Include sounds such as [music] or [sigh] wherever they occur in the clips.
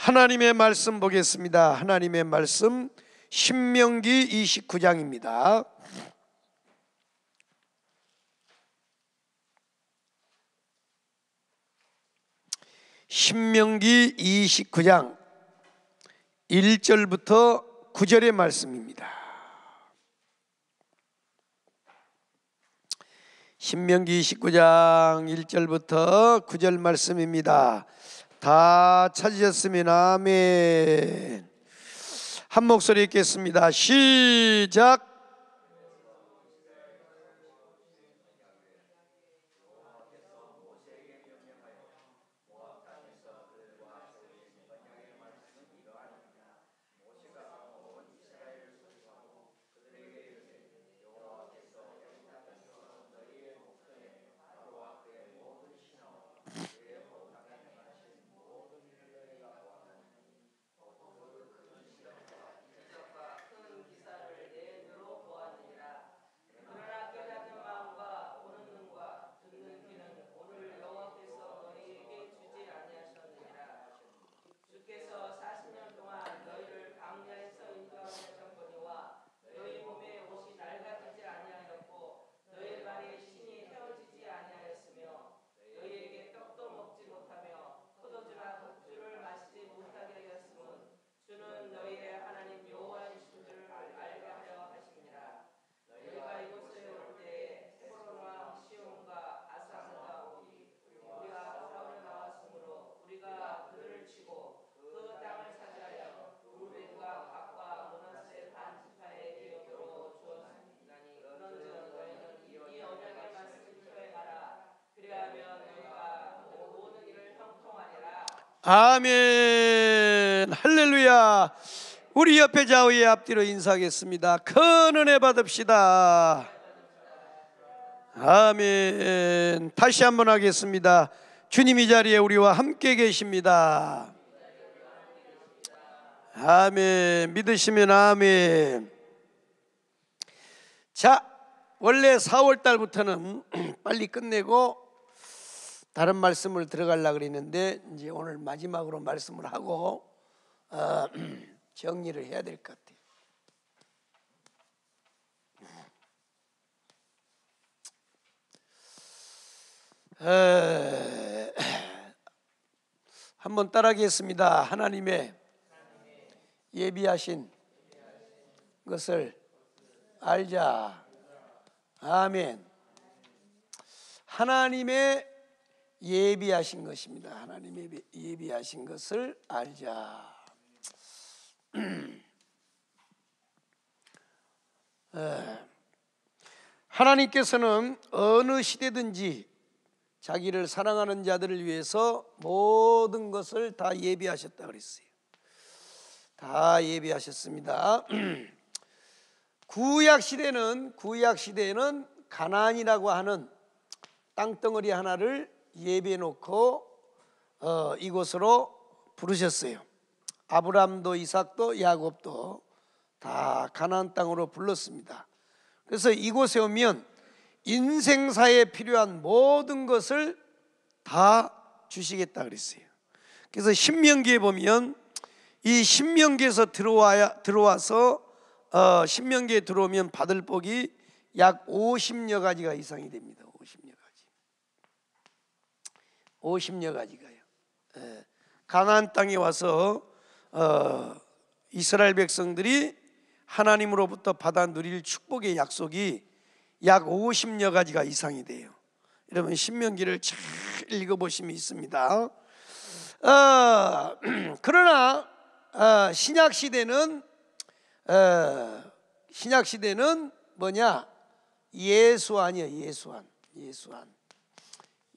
하나님의 말씀 보겠습니다. 하나님의 말씀 신명기 29장입니다. 신명기 29장 1절부터 9절의 말씀입니다. 신명기 29장 1절부터 9절 말씀입니다. 다 찾으셨으면 아멘. 한 목소리 읽겠습니다. 시작. 아멘. 할렐루야. 우리 옆에 좌우의 앞뒤로 인사하겠습니다. 큰 은혜 받읍시다. 아멘. 다시 한번 하겠습니다. 주님 이 자리에 우리와 함께 계십니다. 아멘. 믿으시면 아멘. 자 원래 4월 달부터는 [clears throat] 빨리 끝내고 다른 말씀을 들어가려 그랬는데 이제 오늘 마지막으로 말씀을 하고 어, [clears throat] 정리를 해야 될 것 같아요. 에, [clears throat] 한번 따라하겠습니다. 하나님의 예비하신 것을 알자. 아멘. 하나님의 예비하신 것입니다. 하나님이 예비하신 것을 알자. [clears throat] 하나님께서는 어느 시대든지 자기를 사랑하는 자들을 위해서 모든 것을 다 예비하셨다 그랬어요. 다 예비하셨습니다. [clears throat] 구약 시대는 구약 시대에는 가나안이라고 하는 땅덩어리 하나를 예비해 놓고 어, 이곳으로 부르셨어요. 아브람도 이삭도 야곱도 다 가나안 땅으로 불렀습니다. 그래서 이곳에 오면 인생사에 필요한 모든 것을 다 주시겠다 그랬어요. 그래서 신명기에 보면 이 신명기에서 들어와야 들어와서 어, 신명기에 들어오면 받을 복이 약 50여 가지가 이상이 됩니다. 50여 가지. 50여 가지가요. 예. 가나안 땅에 와서 어, 이스라엘 백성들이 하나님으로부터 받아 누릴 축복의 약속이 약 50여 가지가 이상이 돼요. 여러분 신명기를 잘 읽어보시면 있습니다. 어, [clears throat] 그러나 어, 신약 시대는 어, 신약 시대는 뭐냐? 예수안이요, 예수안, 예수안,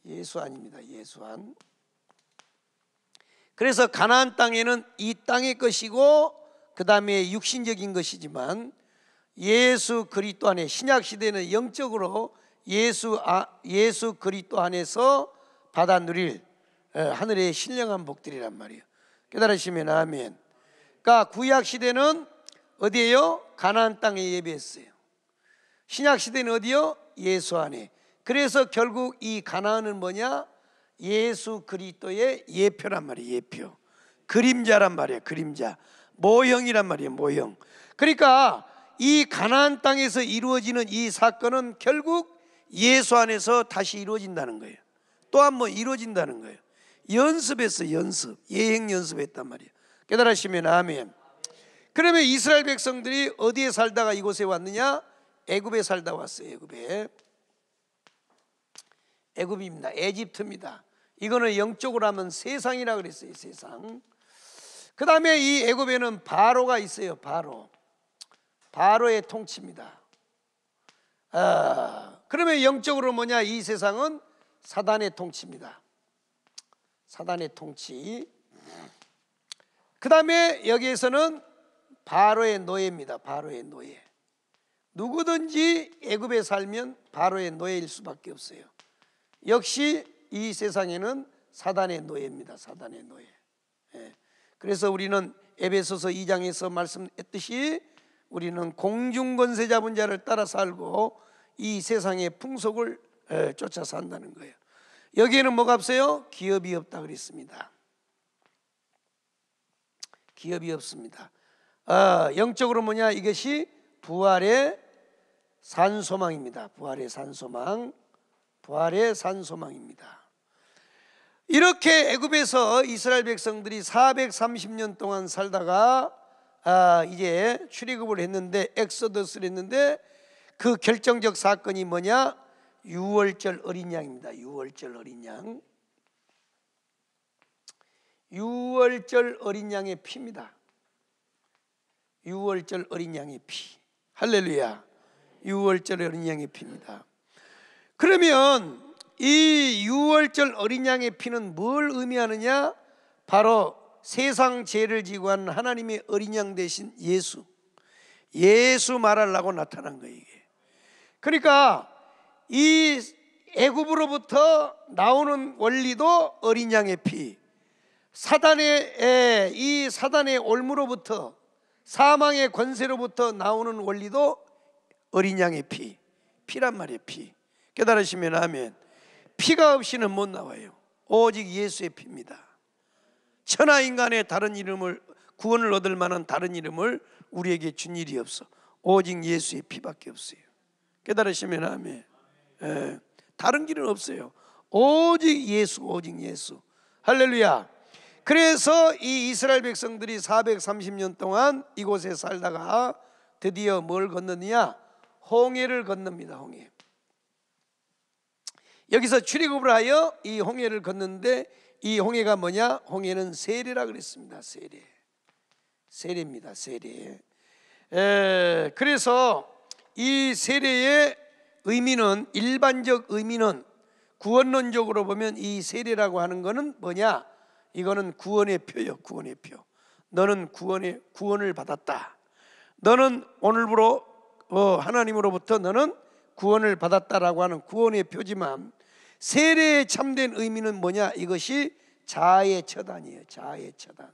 예수안입니다, 예수안. 그래서 가나안 땅에는 이 땅의 것이고 그 다음에 육신적인 것이지만 예수 그리스도 안에 신약 시대는 영적으로 예수 아, 예수 그리스도 안에서 받아 누릴 하늘의 신령한 복들이란 말이에요. 깨달으시면 아멘. 그러니까 구약 시대는 어디에요? 가나안 땅에 예배했어요. 신약 시대는 어디요? 예수 안에. 그래서 결국 이 가나안은 뭐냐? 예수 그리스도의 예표란 말이에요. 예표. 그림자란 말이에요. 그림자. 모형이란 말이에요. 모형. 그러니까 이 가나안 땅에서 이루어지는 이 사건은 결국 예수 안에서 다시 이루어진다는 거예요. 또 한 번 이루어진다는 거예요. 연습했어, 연습. 예행 연습했단 말이에요. 깨달으시면 아멘. 그러면 이스라엘 백성들이 어디에 살다가 이곳에 왔느냐? 애굽에 살다 왔어요. 애굽에. 애굽입니다. 에집트입니다. 이거는 영적으로 하면 세상이라 그랬어요. 세상. 그 다음에 이 애굽에는 바로가 있어요. 바로. 바로의 통치입니다. 아, 그러면 영적으로 뭐냐? 이 세상은 사단의 통치입니다. 사단의 통치. 그 다음에 여기에서는 바로의 노예입니다. 바로의 노예. 누구든지 애굽에 살면 바로의 노예일 수밖에 없어요. 역시 이 세상에는 사단의 노예입니다. 사단의 노예. 예. 그래서 우리는 에베소서 2장에서 말씀했듯이 우리는 공중 권세 잡은 자를 따라 살고 이 세상의 풍속을 예, 쫓아 산다는 거예요. 여기에는 뭐가 없어요? 기업이 없다 그랬습니다. 기업이 없습니다. 아, 영적으로 뭐냐? 이것이 부활의 산소망입니다. 부활의 산소망. 부활의 산 소망입니다. 이렇게 애굽에서 이스라엘 백성들이 430년 동안 살다가 아, 이제 출애굽을 했는데 exodus를 했는데 그 결정적 사건이 뭐냐? 유월절 어린 양입니다. 유월절 어린 양. 유월절 어린 양의 피입니다. 유월절 어린 양의 피. 할렐루야. 유월절 어린 양의 피입니다. 그러면 이 유월절 어린 양의 피는 뭘 의미하느냐? 바로 세상 죄를 지고 한 하나님의 어린 양 대신 예수. 예수 말하려고 나타난 거예요, 이게. 그러니까 이 애굽으로부터 나오는 원리도 어린 양의 피. 사단의 이 사단의 올무로부터 사망의 권세로부터 나오는 원리도 어린 양의 피. 피란 말이에요, 피. 깨달으시면 아멘. 피가 없이는 못 나와요. 오직 예수의 피입니다. 천하 인간의 다른 이름을 구원을 얻을 만한 다른 이름을 우리에게 준 일이 없어. 오직 예수의 피밖에 없어요. 깨달으시면 아멘. 예, 다른 길은 없어요. 오직 예수, 오직 예수. 할렐루야. 그래서 이 이스라엘 백성들이 430년 동안 이곳에 살다가 드디어 뭘 건너느냐? 홍해를 건넙니다. 홍해. 여기서 출애굽을 하여 이 홍해를 건너는데 이 홍해가 뭐냐? 홍해는 세례라 그랬습니다. 세례. 세례입니다. 세례. 에, 그래서 이 세례의 의미는 일반적 의미는 구원론적으로 보면 이 세례라고 하는 것은 뭐냐? 이거는 구원의 표요. 구원의 표. 너는 구원의 구원을 받았다. 너는 오늘부로 어, 하나님으로부터 너는 구원을 받았다라고 하는 구원의 표지만 세례의 참된 의미는 뭐냐? 이것이 자아의 처단이에요. 자아의 처단.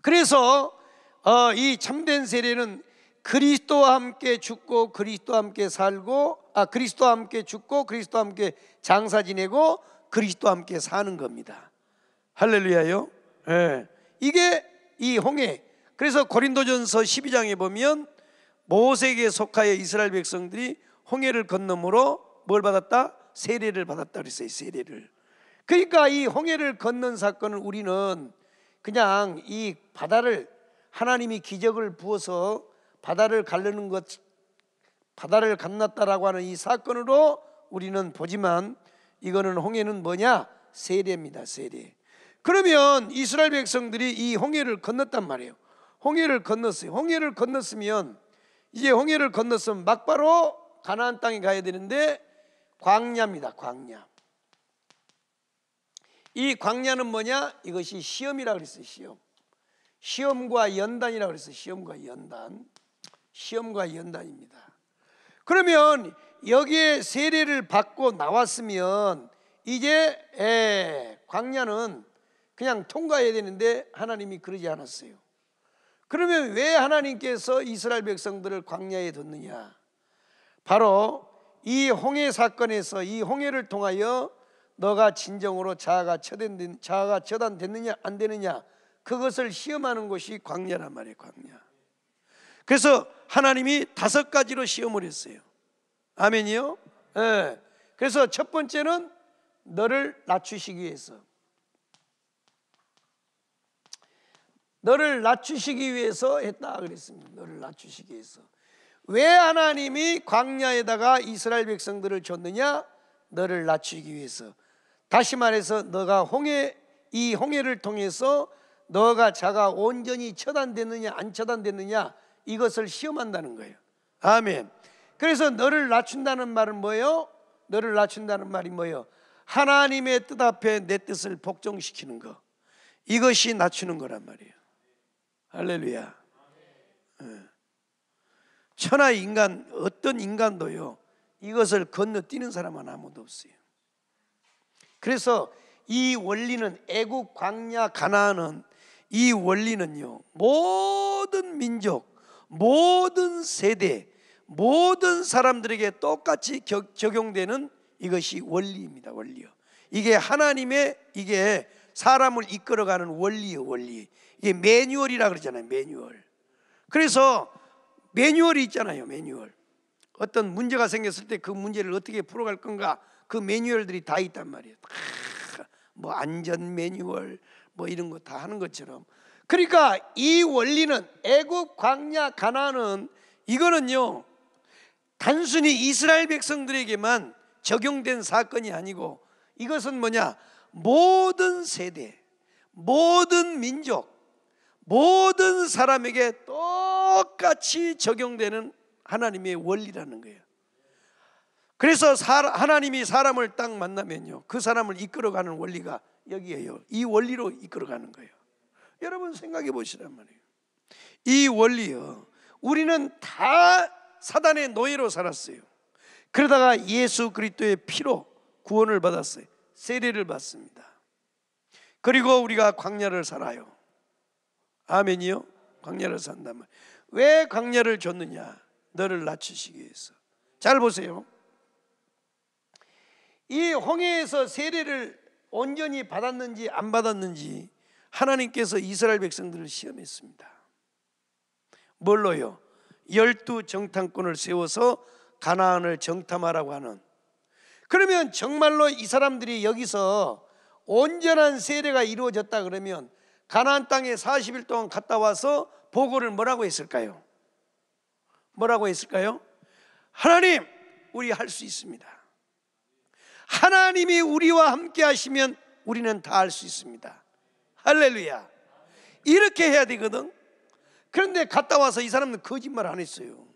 그래서 어, 이 참된 세례는 그리스도와 함께 죽고 그리스도와 함께 살고 아 그리스도와 함께 죽고 그리스도와 함께 장사 지내고 그리스도와 함께 사는 겁니다. 할렐루야요. 예. 이게 이 홍해. 그래서 고린도전서 12장에 보면 모세에게 속하여 이스라엘 백성들이 홍해를 건너므로 뭘 받았다? 세례를 받았다 그랬어요. 세례를. 그러니까 이 홍해를 건넌 사건을 우리는 그냥 이 바다를 하나님이 기적을 부어서 바다를 가르는 것 바다를 건넜다라고 하는 이 사건으로 우리는 보지만 이거는 홍해는 뭐냐? 세례입니다. 세례. 그러면 이스라엘 백성들이 이 홍해를 건넜단 말이에요. 홍해를 건넜어요. 홍해를 건넜으면 이제 홍해를 건넜으면 막바로 가나안 땅에 가야 되는데 광야입니다. 광야. 이 광야는 뭐냐? 이것이 시험이라 그랬어요. 시험. 시험과 연단이라 그랬어요. 시험과 연단. 시험과 연단입니다. 그러면 여기에 세례를 받고 나왔으면 이제 에, 광야는 그냥 통과해야 되는데 하나님이 그러지 않았어요. 그러면 왜 하나님께서 이스라엘 백성들을 광야에 뒀느냐? 바로 이 홍해 사건에서 이 홍해를 통하여 너가 진정으로 자아가 처단 자아가 처단됐느냐 안 되느냐 그것을 시험하는 것이 광야란 말이에요. 광야. 그래서 하나님이 다섯 가지로 시험을 했어요. 아멘이요? 예. 네. 그래서 첫 번째는 너를 낮추시기 위해서 너를 낮추시기 위해서 했다 그랬습니다. 너를 낮추시기 위해서. 왜 하나님이 광야에다가 이스라엘 백성들을 줬느냐? 너를 낮추기 위해서. 다시 말해서 너가 홍해 이 홍해를 통해서 너가 자가 온전히 처단됐느냐 안 처단됐느냐 이것을 시험한다는 거예요. 아멘. 그래서 너를 낮춘다는 말은 뭐예요? 너를 낮춘다는 말이 뭐예요? 하나님의 뜻 앞에 내 뜻을 복종시키는 거. 이것이 낮추는 거란 말이에요. 할렐루야. 예. 천하 인간 어떤 인간도요 이것을 건너뛰는 사람은 아무도 없어요. 그래서 이 원리는 애국 광야 가나안은 이 원리는요 모든 민족 모든 세대 모든 사람들에게 똑같이 적용되는 이것이 원리입니다 원리요 이게 하나님의 이게 사람을 이끌어가는 원리요 원리 이게 매뉴얼이라 그러잖아요. 매뉴얼. 그래서 매뉴얼이 있잖아요. 매뉴얼. 어떤 문제가 생겼을 때 그 문제를 어떻게 풀어갈 건가 그 매뉴얼들이 다 있단 말이에요. 뭐 안전 매뉴얼 뭐 이런 거 다 하는 것처럼. 그러니까 이 원리는 애국 광야 가나는 이거는요 단순히 이스라엘 백성들에게만 적용된 사건이 아니고 이것은 뭐냐 모든 세대 모든 민족 모든 사람에게 똑같이 적용되는 하나님의 원리라는 거예요. 그래서 하나님이 사람을 딱 만나면요. 그 사람을 이끌어가는 원리가 여기에요. 이 원리로 이끌어가는 거예요. 여러분 생각해 보시란 말이에요. 이 원리요. 우리는 다 사단의 노예로 살았어요. 그러다가 예수 그리스도의 피로 구원을 받았어요. 세례를 받습니다. 그리고 우리가 광야를 살아요. 아멘이요? 광야를 산다면 왜 광야를 줬느냐? 너를 낮추시기 위해서. 잘 보세요. 이 홍해에서 세례를 온전히 받았는지 안 받았는지 하나님께서 이스라엘 백성들을 시험했습니다. 뭘로요? 열두 정탐꾼을 세워서 가나안을 정탐하라고 하는. 그러면 정말로 이 사람들이 여기서 온전한 세례가 이루어졌다 그러면 가나안 땅에 40일 동안 갔다 와서 보고를 뭐라고 했을까요? 뭐라고 했을까요? 하나님, 우리 할 수 있습니다. 하나님이 우리와 함께 하시면 우리는 다 할 수 있습니다. 할렐루야. 이렇게 해야 되거든. 그런데 갔다 와서 이 사람은 거짓말 안 했어요.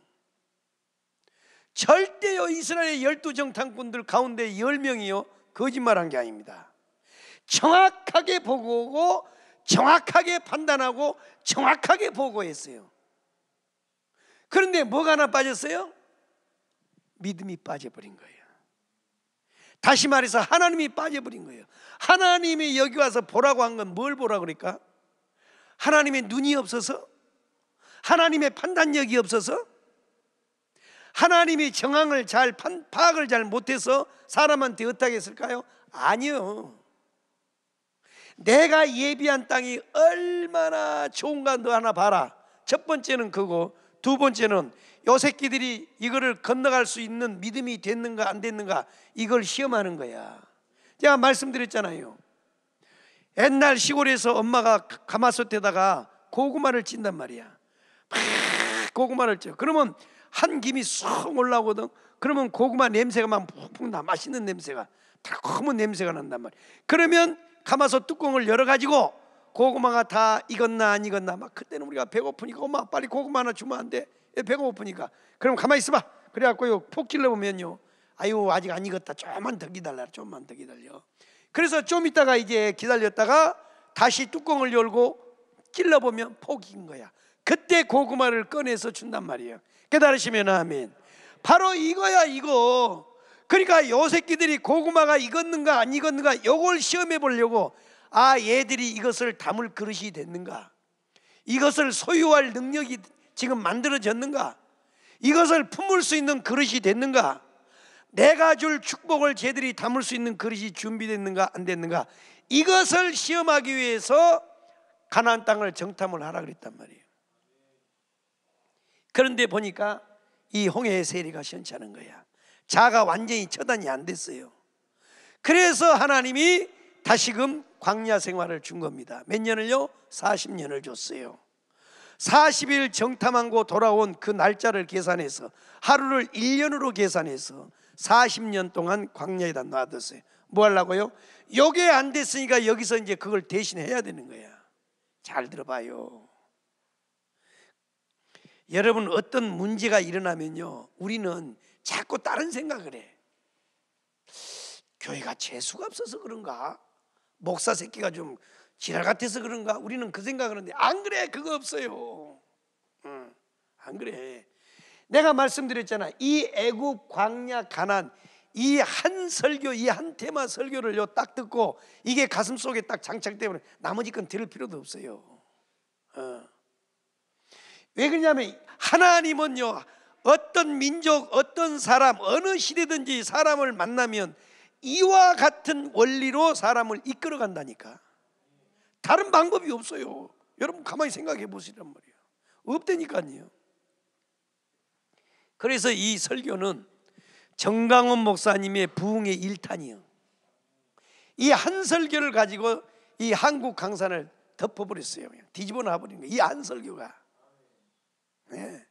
절대요 이스라엘 열두 정탐꾼들 가운데 열 명이요 거짓말한 게 아닙니다. 정확하게 보고 오고 정확하게 판단하고 정확하게 보고했어요. 그런데 뭐가 하나 빠졌어요? 믿음이 빠져버린 거예요. 다시 말해서 하나님이 빠져버린 거예요. 하나님이 여기 와서 보라고 한 건 뭘 보라 그러니까? 하나님의 눈이 없어서? 하나님의 판단력이 없어서? 하나님이 정황을 잘 파악을 잘 못해서 사람한테 어떻게 했을까요? 아니요. 내가 예비한 땅이 얼마나 좋은가 너 하나 봐라. 첫 번째는 그거, 두 번째는 요 새끼들이 이거를 건너갈 수 있는 믿음이 됐는가 안 됐는가 이걸 시험하는 거야. 제가 말씀드렸잖아요. 옛날 시골에서 엄마가 가마솥에다가 고구마를 찐단 말이야. 막 고구마를 쪄. 그러면 한 김이 쑥 올라오거든. 그러면 고구마 냄새가 막 푹푹 나. 맛있는 냄새가. 달콤한 냄새가 난단 말이야. 그러면 가마솥 뚜껑을 열어 가지고 고구마가 다 익었나 안 익었나 막 그때는 우리가 배고프니까 엄마 빨리 고구마 하나 주면 안 돼? 예, 배가 고프니까. 그럼 가만히 있어 봐. 그래 갖고요 폭 길러보면요. 아유 아직 안 익었다. 조금만 더 기다려 조금만 더 기다려. 그래서 좀 있다가 이제 기다렸다가 다시 뚜껑을 열고 찔러 보면 폭인 거야. 그때 고구마를 꺼내서 준단 말이에요. 깨달으시면 아멘. 바로 이거야 이거 그러니까 요 새끼들이 고구마가 익었는가 안 익었는가 요걸 시험해 보려고 아 얘들이 이것을 담을 그릇이 됐는가 이것을 소유할 능력이 지금 만들어졌는가 이것을 품을 수 있는 그릇이 됐는가 내가 줄 축복을 쟤들이 담을 수 있는 그릇이 준비됐는가 안 됐는가 이것을 시험하기 위해서 가나안 땅을 정탐을 하라 그랬단 말이에요. 그런데 보니까 이 홍해의 세리가 시원찮은 거야. 자가 완전히 처단이 안 됐어요. 그래서 하나님이 다시금 광야 생활을 준 겁니다. 몇 년을요? 40년을 줬어요. 40일 정탐하고 돌아온 그 날짜를 계산해서 하루를 1년으로 계산해서 40년 동안 광야에다 놔뒀어요. 뭐 하려고요? 요게 안 됐으니까 여기서 이제 그걸 대신해야 되는 거야. 잘 들어봐요. 여러분 어떤 문제가 일어나면요. 우리는 자꾸 다른 생각을 해. 교회가 재수가 없어서 그런가? 목사 새끼가 좀 지랄 같아서 그런가? 우리는 그 생각을 하는데 안 그래. 그거 없어요. 응, 안 그래. 내가 말씀드렸잖아. 이 애국 광야 가난 이 한 설교, 이 한 테마 설교를요 딱 듣고 이게 가슴 속에 딱 장착되면 나머지 건 들을 필요도 없어요. 어. 왜 그러냐면 하나님은요 어떤 민족, 어떤 사람, 어느 시대든지 사람을 만나면 이와 같은 원리로 사람을 이끌어 간다니까. 다른 방법이 없어요. 여러분 가만히 생각해 보시란 말이에요. 없다니까요. 그래서 이 설교는 정강원 목사님의 부흥의 일탄이요. 이 한 설교를 가지고 이 한국 강산을 덮어버렸어요. 뒤집어 놔버린 거예요. 이 한 설교가. 네.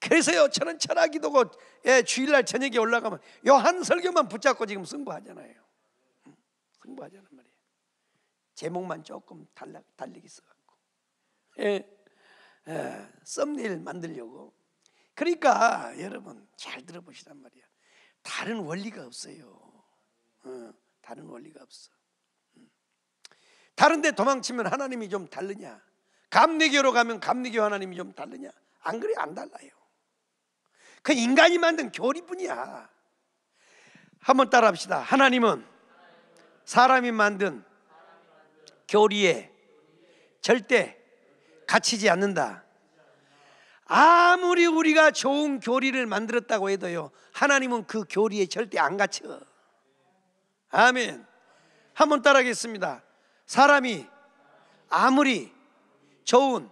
그래서요, 저는 철학기도고 예, 주일날 저녁에 올라가면 요한 설교만 붙잡고 지금 승부하잖아요. 승부하잖아 말이에요. 제목만 조금 달라, 달리기 써갖고. 예, 예, 썸네일 만들려고. 그러니까 여러분 잘 들어보시란 말이야. 다른 원리가 없어요. 어, 다른 원리가 없어. 음. 다른데 도망치면 하나님이 좀 다르냐? 감리교로 가면 감리교 하나님이 좀 다르냐? 안 그래 안 달라요. 그 인간이 만든 교리뿐이야. 한번 따라합시다. 하나님은 사람이 만든 교리에 절대 갇히지 않는다. 아무리 우리가 좋은 교리를 만들었다고 해도요, 하나님은 그 교리에 절대 안 갇혀. 아멘. 한번 따라하겠습니다. 사람이 아무리 좋은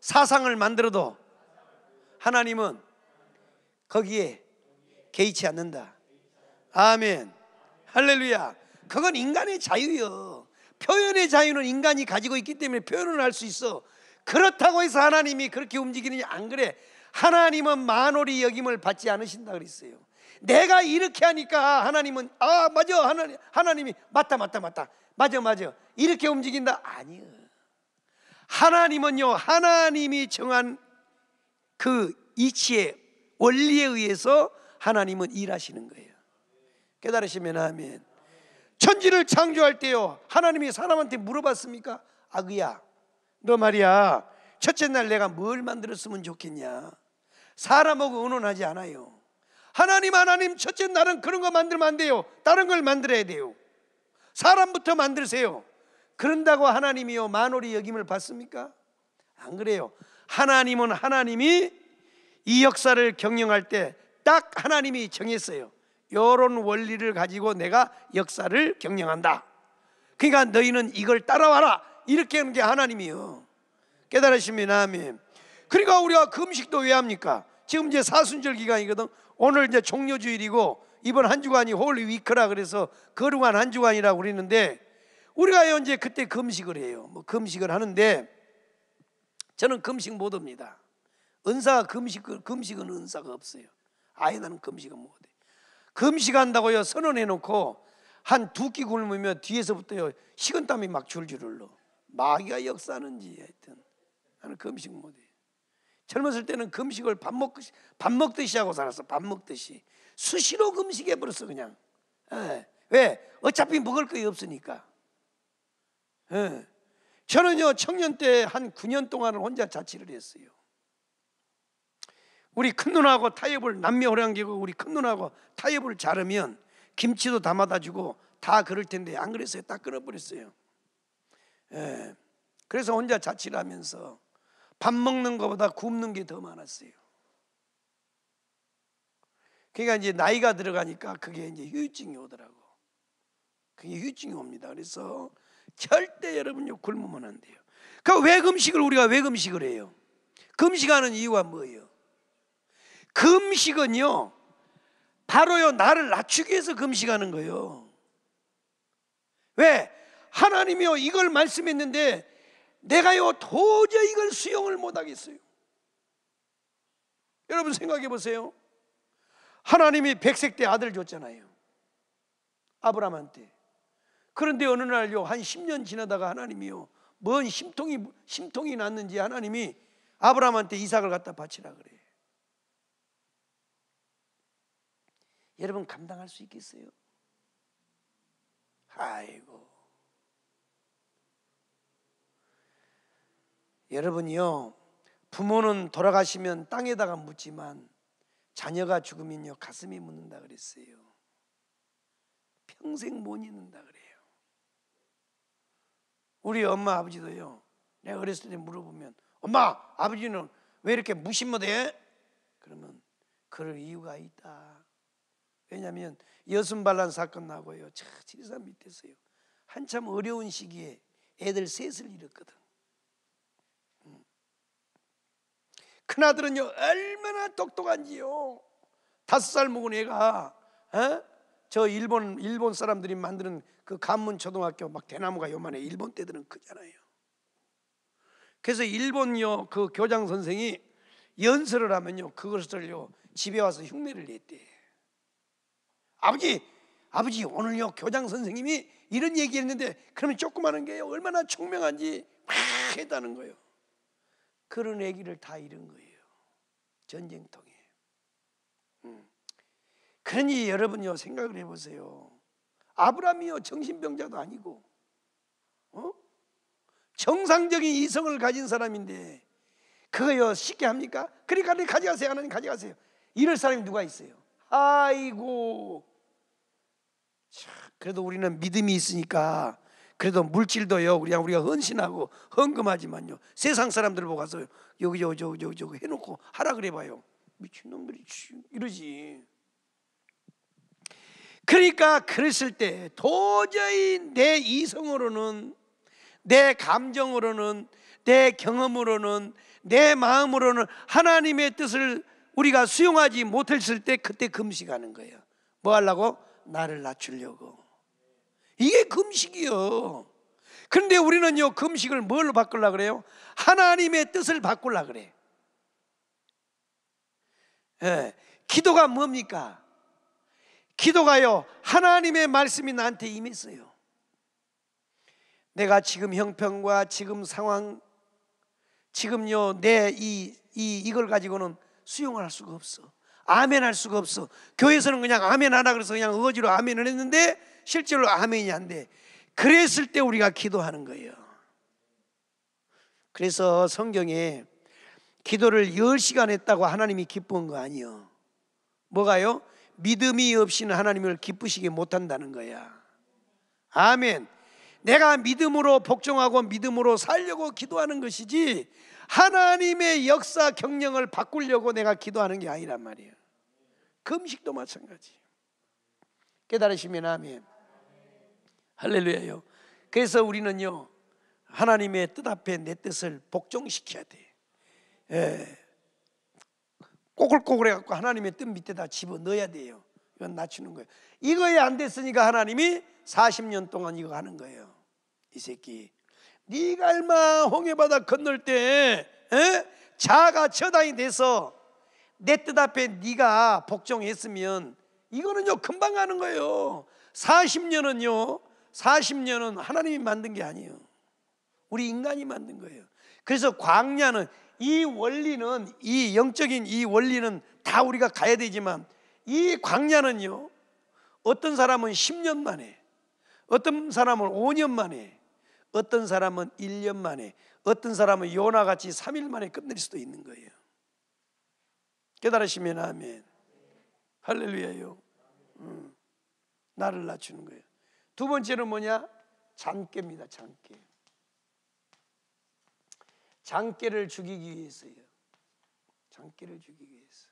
사상을 만들어도 하나님은 거기에 개의치 않는다. 아멘. 할렐루야. 그건 인간의 자유요. 표현의 자유는 인간이 가지고 있기 때문에 표현을 할 수 있어. 그렇다고 해서 하나님이 그렇게 움직이느냐 안 그래. 하나님은 만월이 여김을 받지 않으신다 그랬어요. 내가 이렇게 하니까 하나님은 아 맞아 하나님 하나님이 맞다 맞다 맞다 맞아 맞아 이렇게 움직인다 아니요. 하나님은요 하나님이 정한 그 이치의 원리에 의해서 하나님은 일하시는 거예요. 깨달으시면 아멘. 천지를 창조할 때요 하나님이 사람한테 물어봤습니까? 아그야 너 말이야 첫째 날 내가 뭘 만들었으면 좋겠냐 사람하고 의논하지 않아요 하나님 하나님 첫째 날은 그런 거 만들면 안 돼요 다른 걸 만들어야 돼요 사람부터 만들세요 그런다고 하나님이요 만월이 여김을 받습니까? 안 그래요 하나님은 하나님이 이 역사를 경영할 때 딱 하나님이 정했어요 이런 원리를 가지고 내가 역사를 경영한다 그러니까 너희는 이걸 따라와라 이렇게 하는 게 하나님이요. 깨달으시면 아멘. 그러니까 우리가 금식도 왜 합니까? 지금 이제 사순절 기간이거든. 오늘 이제 종려주일이고 이번 한 주간이 Holy Week라 그래서 거룩한 한 주간이라고 그러는데 우리가 현재 그때 금식을 해요. 뭐 금식을 하는데 저는 금식 못 합니다. 은사가 금식 금식은 은사가 없어요. 아예 나는 금식은 못 해. 금식한다고요 선언해 놓고 한 두 끼 굶으면 뒤에서부터요 식은 땀이 막 줄줄 흘러. 마귀가 역사하는지 하여튼 나는 금식 못해. 젊었을 때는 금식을 밥 먹, 밥 먹듯이 하고 살았어. 밥 먹듯이. 수시로 금식해 버렸어 그냥. 예. 왜? 어차피 먹을 거 없으니까. 예. 저는요 청년 때 한 9년 동안을 혼자 자취를 했어요. 우리 큰 누나하고 타협을 남녀 호랑기고 우리 큰 누나하고 타협을 자르면 김치도 담아다 주고 다 그럴 텐데 안 그랬어요. 딱 끊어버렸어요. 예. 그래서 혼자 자취를 하면서 밥 먹는 것보다 굶는 게 더 많았어요. 그러니까 이제 나이가 들어가니까 그게 이제 후유증이 오더라고. 그게 후유증이 옵니다. 그래서 절대 여러분요 굶으면 안 돼요. 그 왜 금식을 우리가 왜 금식을 해요? 금식하는 이유가 뭐예요? 금식은요 바로요 나를 낮추기 위해서 금식하는 거예요. 왜? 하나님이요 이걸 말씀했는데 내가요 도저히 이걸 수용을 못 하겠어요. 여러분 생각해 보세요. 하나님이 백색 때 아들 줬잖아요. 아브라함한테. 그런데 어느 날요 한 10년 지나다가 하나님이요 뭔 심통이 심통이 났는지 하나님이 아브라함한테 이삭을 갖다 바치라 그래. 여러분 감당할 수 있겠어요? 아이고. 여러분이요 부모는 돌아가시면 땅에다가 묻지만 자녀가 죽으면요 가슴이 묻는다 그랬어요. 평생 못 잊는다 그래요. 우리 엄마 아버지도요. 내가 어렸을 때 물어보면 엄마 아버지는 왜 이렇게 무심못해? 그러면 그럴 이유가 있다. 왜냐하면 여순반란 사건 나고요. 차 지리산 밑에서요. 한참 어려운 시기에 애들 셋을 잃었거든. 큰아들은요 얼마나 똑똑한지요 다섯 살 먹은 애가 어? 저 일본 일본 사람들이 만드는 그 간문 초등학교 막 대나무가 요만해 일본 때들은 크잖아요 그래서 일본요 그 교장 선생이 연설을 하면요 그것을요 집에 와서 흉내를 냈대 아버지 아버지 오늘요 교장 선생님이 이런 얘기했는데 그러면 조그마한 게요 얼마나 총명한지 막 했다는 거예요 그런 애기를 다 잃은 거예요. 전쟁통에. 음. 그러니 여러분요 생각을 해보세요. 아브라함이요 정신병자도 아니고, 어? 정상적인 이성을 가진 사람인데 그거요 쉽게 합니까? 그러니까 가져가세요 하나님 가져가세요. 이럴 사람이 누가 있어요? 아이고. 그래도 우리는 믿음이 있으니까 그래도 물질도요 그냥 우리가 헌신하고 헌금하지만요. 세상 사람들 보고 가서 여기 저기 저기 저기 저기 해놓고 하라 그래봐요. 미친놈들이 이러지. 그러니까 그랬을 때 도저히 내 이성으로는 내 감정으로는 내 경험으로는 내 마음으로는 하나님의 뜻을 우리가 수용하지 못했을 때 그때 금식하는 거예요. 뭐 하려고? 나를 낮추려고 이게 금식이요. 그런데 우리는요 금식을 뭘로 바꾸려 그래요? 하나님의 뜻을 바꾸려 그래. 예, 기도가 뭡니까? 기도가요 하나님의 말씀이 나한테 임했어요. 내가 지금 형편과 지금 상황, 지금요 내 이 이, 이걸 가지고는 수용할 수가 없어. 아멘 할 수가 없어. 교회에서는 그냥 아멘 하라 그래서 그냥 어지로 아멘을 했는데 실제로 아멘이 안 돼. 그랬을 때 우리가 기도하는 거예요. 그래서 성경에 기도를 10시간 했다고 하나님이 기쁜 거 아니요. 뭐가요? 믿음이 없이는 하나님을 기쁘시게 못한다는 거야. 아멘. 내가 믿음으로 복종하고 믿음으로 살려고 기도하는 것이지 하나님의 역사 경영을 바꾸려고 내가 기도하는 게 아니란 말이에요. 금식도 마찬가지. 깨달으시면 아멘. 할렐루야요. 그래서 우리는요 하나님의 뜻 앞에 내 뜻을 복종시켜야 돼. 예. 꼬글꼬글 해 갖고 하나님의 뜻 밑에다 집어 넣어야 돼요. 이건 낮추는 거예요. 이거에 안 됐으니까 하나님이 40년 동안 이거 하는 거예요. 이 새끼. 네가 얼마 홍해바다 건널 때 에? 자가 처당이 돼서 내 뜻 앞에 네가 복종했으면 이거는요 금방 가는 거예요. 40년은요 40년은 하나님이 만든 게 아니에요. 우리 인간이 만든 거예요. 그래서 광야는 이 원리는 이 영적인 이 원리는 다 우리가 가야 되지만 이 광야는요. 어떤 사람은 10년 만에 어떤 사람은 5년 만에 어떤 사람은 1년 만에 어떤 사람은 요나 같이 3일 만에 끝낼 수도 있는 거예요. 깨달으시면 아멘. 할렐루야요. 음, 나를 낮추는 거예요. 두 번째는 뭐냐? 장깨입니다. 장깨. 장깨를 죽이기 위해서요. 장깨를 죽이기 위해서.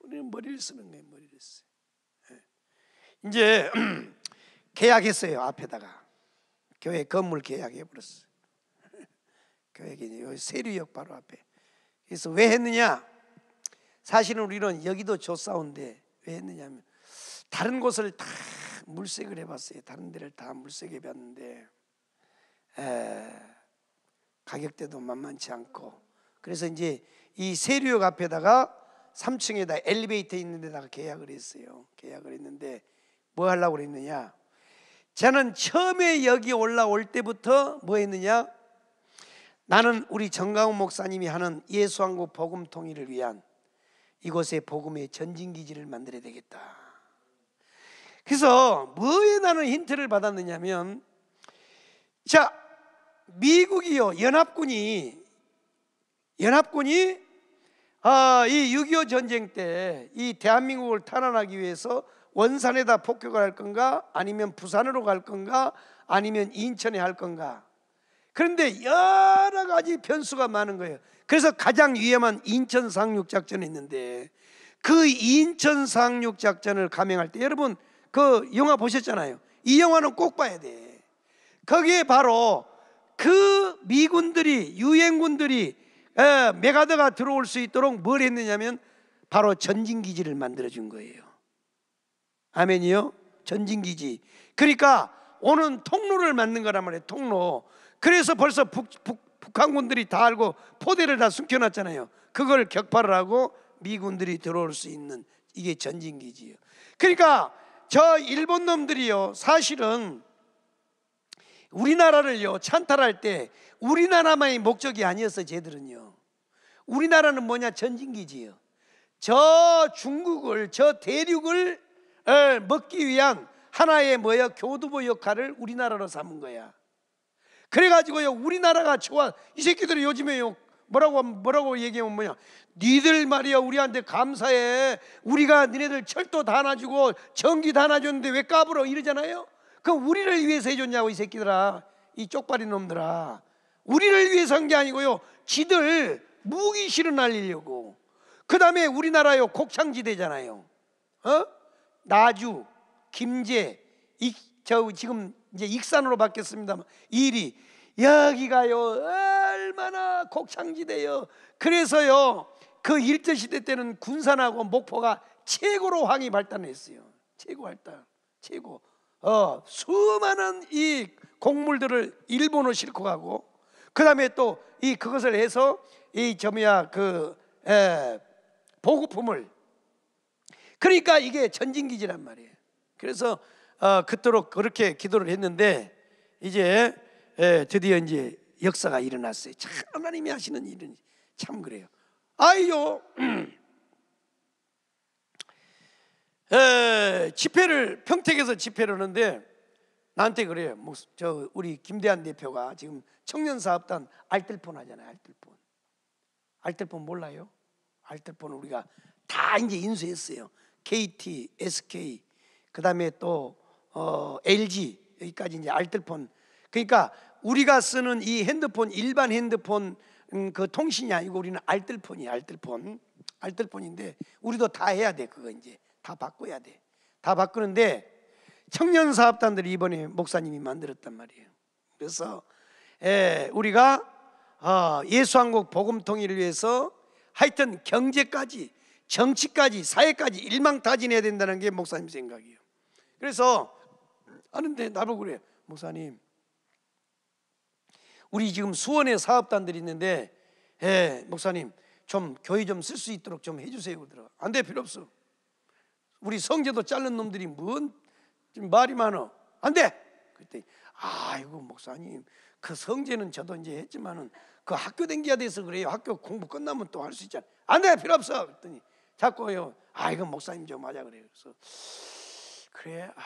우리는 머리를 쓰는 거예요. 머리를 써. 예. 이제 [clears throat] 계약했어요 앞에다가 교회 건물 계약해 버렸어. [laughs] 교회에 세류역 바로 앞에. 그래서 왜 했느냐? 사실은 우리는 여기도 조사온데 왜 했느냐면 다른 곳을 다 물색을 해봤어요. 다른 데를 다 물색해 봤는데 에, 가격대도 만만치 않고 그래서 이제 이 세류역 앞에다가 3층에다 엘리베이터 있는 데다가 계약을 했어요. 계약을 했는데 뭐 하려고 그랬느냐? 저는 처음에 여기 올라올 때부터 뭐 했느냐? 나는 우리 정강훈 목사님이 하는 예수한국 복음 통일을 위한 이곳에 복음의 전진 기지를 만들어야 되겠다. 그래서 뭐에 나는 힌트를 받았느냐면 자 미국이요 연합군이 연합군이 아, 이6.25 전쟁 때 이 대한민국을 탈환하기 위해서 원산에다 폭격을 할 건가? 아니면 부산으로 갈 건가? 아니면 인천에 할 건가? 그런데 여러 가지 변수가 많은 거예요. 그래서 가장 위험한 인천 상륙 작전이 있는데 그 인천 상륙 작전을 감행할 때 여러분 그 영화 보셨잖아요 이 영화는 꼭 봐야 돼 거기에 바로 그 미군들이 유엔군들이 메가더가 들어올 수 있도록 뭘 했느냐면 바로 전진 기지를 만들어 준 거예요 아멘이요? 전진 기지. 그러니까 오는 통로를 만든 거란 말이에요. 통로. 그래서 벌써 북, 북, 북한군들이 다 알고 포대를 다 숨겨놨잖아요. 그걸 격파를 하고 미군들이 들어올 수 있는 이게 전진기지예요. 그러니까 저 일본 놈들이요 사실은 우리나라를요 찬탈할 때 우리나라만의 목적이 아니었어 쟤들은요. 우리나라는 뭐냐 전진기지요. 저 중국을 저 대륙을 먹기 위한 하나의 뭐야 교두보 역할을 우리나라로 삼은 거야. 그래가지고요 우리나라가 좋아 이 새끼들이 요즘에요 뭐라고 뭐라고 얘기하면 뭐냐? 니들 말이야 우리한테 감사해. 우리가 니네들 철도 다 놔주고 전기 다 놔줬는데 왜 까불어? 이러잖아요. 그 우리를 위해서 해줬냐고 이 새끼들아. 이 쪽발이 놈들아. 우리를 위해서 한 게 아니고요. 지들 무기 실어 날리려고. 그 다음에 우리나라요 곡창지대잖아요. 어? 나주, 김제, 이, 저 지금 이제 익산으로 바뀌었습니다만 일이 여기가요 얼마나 곡창지대요. 그래서요 그 일제 시대 때는 군산하고 목포가 최고로 황이 발달했어요. 최고 발달, 최고. 어 수많은 이 곡물들을 일본으로 싣고 가고 그 다음에 또 이 그것을 해서 이 점이야 그 에, 보급품을 그러니까 이게 전진기지란 말이에요. 그래서 어, 그토록 그렇게 기도를 했는데 이제 에, 드디어 이제 역사가 일어났어요. 참 하나님이 하시는 일은 참 그래요. 아이요. [clears throat] 에, 집회를 평택에서 집회를 하는데 나한테 그래요. 뭐, 저 우리 김대한 대표가 지금 청년 사업단 알뜰폰 하잖아요. 알뜰폰. 알뜰폰 몰라요? 알뜰폰 우리가 다 이제 인수했어요. KT, SK, 그 다음에 또 어, LG 여기까지 이제 알뜰폰. 그러니까 우리가 쓰는 이 핸드폰 일반 핸드폰 음, 그 통신이 아니고 우리는 알뜰폰이 알뜰폰, 알뜰폰인데 우리도 다 해야 돼 그거 이제 다 바꿔야 돼. 다 바꾸는데 청년 사업단들이 이번에 목사님이 만들었단 말이에요. 그래서 예, 우리가 어, 예수한국 복음 통일을 위해서 하여튼 경제까지 정치까지 사회까지 일망타진해야 된다는 게 목사님 생각이에요. 그래서 하는데 나보고 그래 목사님 우리 지금 수원에 사업단들이 있는데 예, 목사님 좀 교회 좀 쓸 수 있도록 좀 해주세요 그러더라 안 돼 필요 없어 우리 성제도 자른 놈들이 뭔 말이 많어 안 돼 그랬더니 아이고 목사님 그 성제는 저도 이제 했지만은 그 학교 댕겨야 돼서 그래요 학교 공부 끝나면 또 할 수 있잖아 안 돼 필요 없어 그랬더니 자꾸요. 아 이건 목사님 좀 맞아 그래요. 그래서 그래. 아,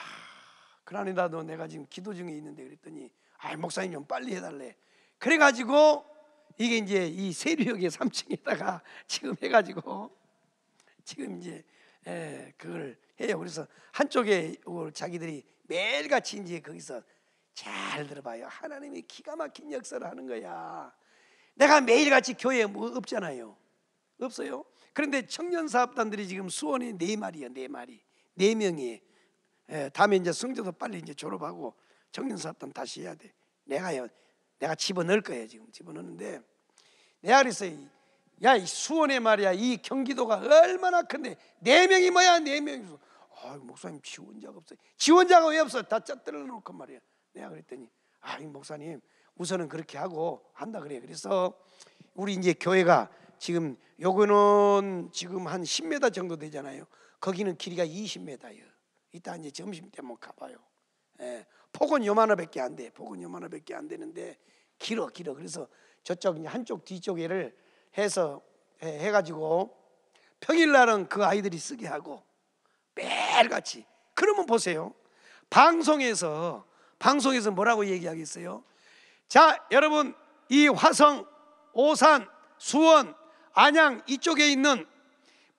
그러니 나도 내가 지금 기도 중에 있는데 그랬더니 아 목사님 좀 빨리 해달래. 그래가지고 이게 이제 이 세류역의 3층에다가 [laughs] 지금 해가지고 지금 이제 예, 그걸 해요. 그래서 한쪽에 자기들이 매일같이 이제 거기서 잘 들어봐요. 하나님이 기가 막힌 역사를 하는 거야. 내가 매일같이 교회에 뭐 없잖아요. 없어요. 그런데 청년 사업단들이 지금 수원에 네 마리야, 네 마리, 네 명이. 예, 다음에 이제 성적도 빨리 이제 졸업하고 청년 사업단 다시 해야 돼. 내가요, 내가 집어넣을 거예요 지금 집어넣는데 내가 그랬어요. 야, 이 수원에 말이야, 이 경기도가 얼마나 큰데 네 명이 뭐야, 네 명이. 아, 목사님 지원자가 없어요. 지원자가 왜 없어? 다 짜들어 놓고 말이야. 내가 그랬더니 아, 이 목사님 우선은 그렇게 하고 한다 그래. 그래서 우리 이제 교회가 지금 요거는 지금 한 10m 정도 되잖아요. 거기는 길이가 20m예요. 이따 이제 점심 때 한번 가봐요. 예, 폭은 요만하밖에 안 돼. 폭은 요만하밖에 안 되는데 길어 길어. 그래서 저쪽 한쪽 뒤쪽에를 해서 해, 해가지고 평일 날은 그 아이들이 쓰게 하고 매일같이. 그러면 보세요. 방송에서 방송에서 뭐라고 얘기하겠어요? 자, 여러분 이 화성, 오산, 수원, 안양 이쪽에 있는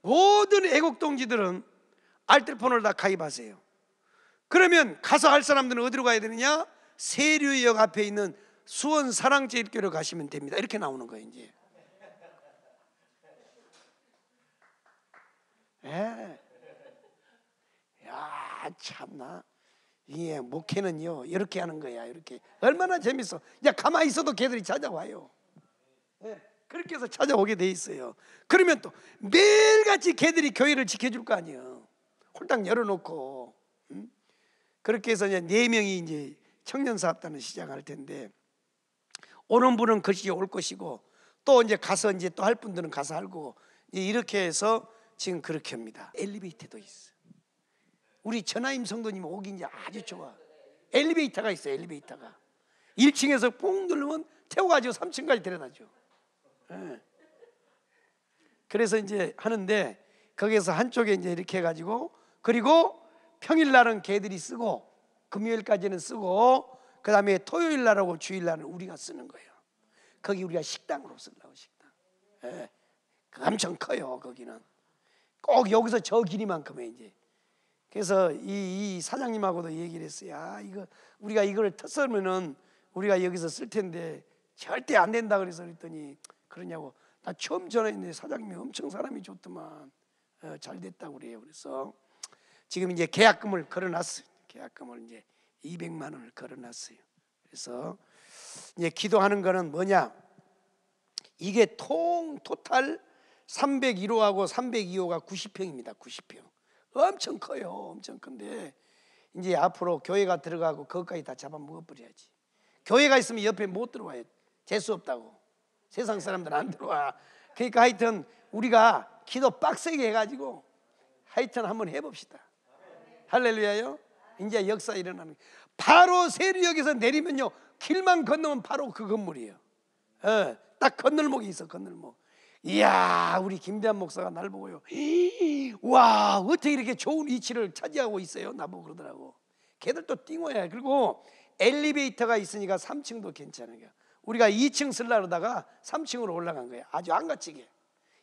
모든 애국 동지들은 알뜰폰을 다 가입하세요. 그러면 가서 할 사람들은 어디로 가야 되느냐? 세류역 앞에 있는 수원 사랑제일교로 가시면 됩니다. 이렇게 나오는 거예요, 이제. 예. 야, 참나. 예, 목회는요, 이렇게 하는 거야, 이렇게. 얼마나 재밌어. 야, 가만히 있어도 걔들이 찾아와요. 예, 그렇게 해서 찾아오게 돼 있어요. 그러면 또 매일같이 걔들이 교회를 지켜줄 거 아니에요. 홀딱 열어놓고. 음? 그렇게 해서 이제 네 명이 이제 청년 사업단을 시작할 텐데 오는 분은 글씨 올 것이고 또 이제 가서 이제 또 할 분들은 가서 할고 이렇게 해서 지금 그렇게 합니다. 엘리베이터도 있어. 우리 전하임 성도님 오기 이제 아주 좋아. 엘리베이터가 있어. 엘리베이터가 1층에서 뽕 누르면 태워가지고 3층까지 데려다줘. 예. 그래서 이제 하는데 거기에서 한쪽에 이제 이렇게 해가지고 그리고 평일 날은 걔들이 쓰고 금요일까지는 쓰고 그 다음에 토요일 날하고 주일 날은 우리가 쓰는 거예요. 거기 우리가 식당으로 쓰려고 식당. 예. 엄청 커요 거기는. 꼭 여기서 저 길이만큼에 이제. 그래서 이, 이 사장님하고도 얘기를 했어요. 아, 이거 우리가 이걸 텄으면은 우리가 여기서 쓸 텐데 절대 안 된다 그래서 그랬더니 그러냐고. 나 처음 전화했는데 사장님이 엄청 사람이 좋더만 어, 잘 됐다고 그래요. 그래서 지금 이제 계약금을 걸어놨어요. 계약금을 이제 200만 원을 걸어놨어요. 그래서 이제 기도하는 거는 뭐냐? 이게 통 토탈 301호하고 302호가 90평입니다. 90평. 엄청 커요. 엄청 큰데 이제 앞으로 교회가 들어가고 그것까지 다 잡아먹어 버려야지. 교회가 있으면 옆에 못 들어와요. 재수 없다고. 세상 사람들 안 들어와. 그러니까 하여튼 우리가 기도 빡세게 해가지고 하여튼 한번 해봅시다. 할렐루야요. 이제 역사 일어나는. 바로 세류역에서 내리면요 길만 건너면 바로 그 건물이에요. 어, 딱 건널목이 있어 건널목. 이야 우리 김대한 목사가 날 보고요. 와 어떻게 이렇게 좋은 위치를 차지하고 있어요? 나보고 그러더라고. 걔들도 띵호야. 그리고 엘리베이터가 있으니까 3층도 괜찮아요. 우리가 2층 쓸라 그러다가 3층으로 올라간 거예요. 아주 안 갇히게.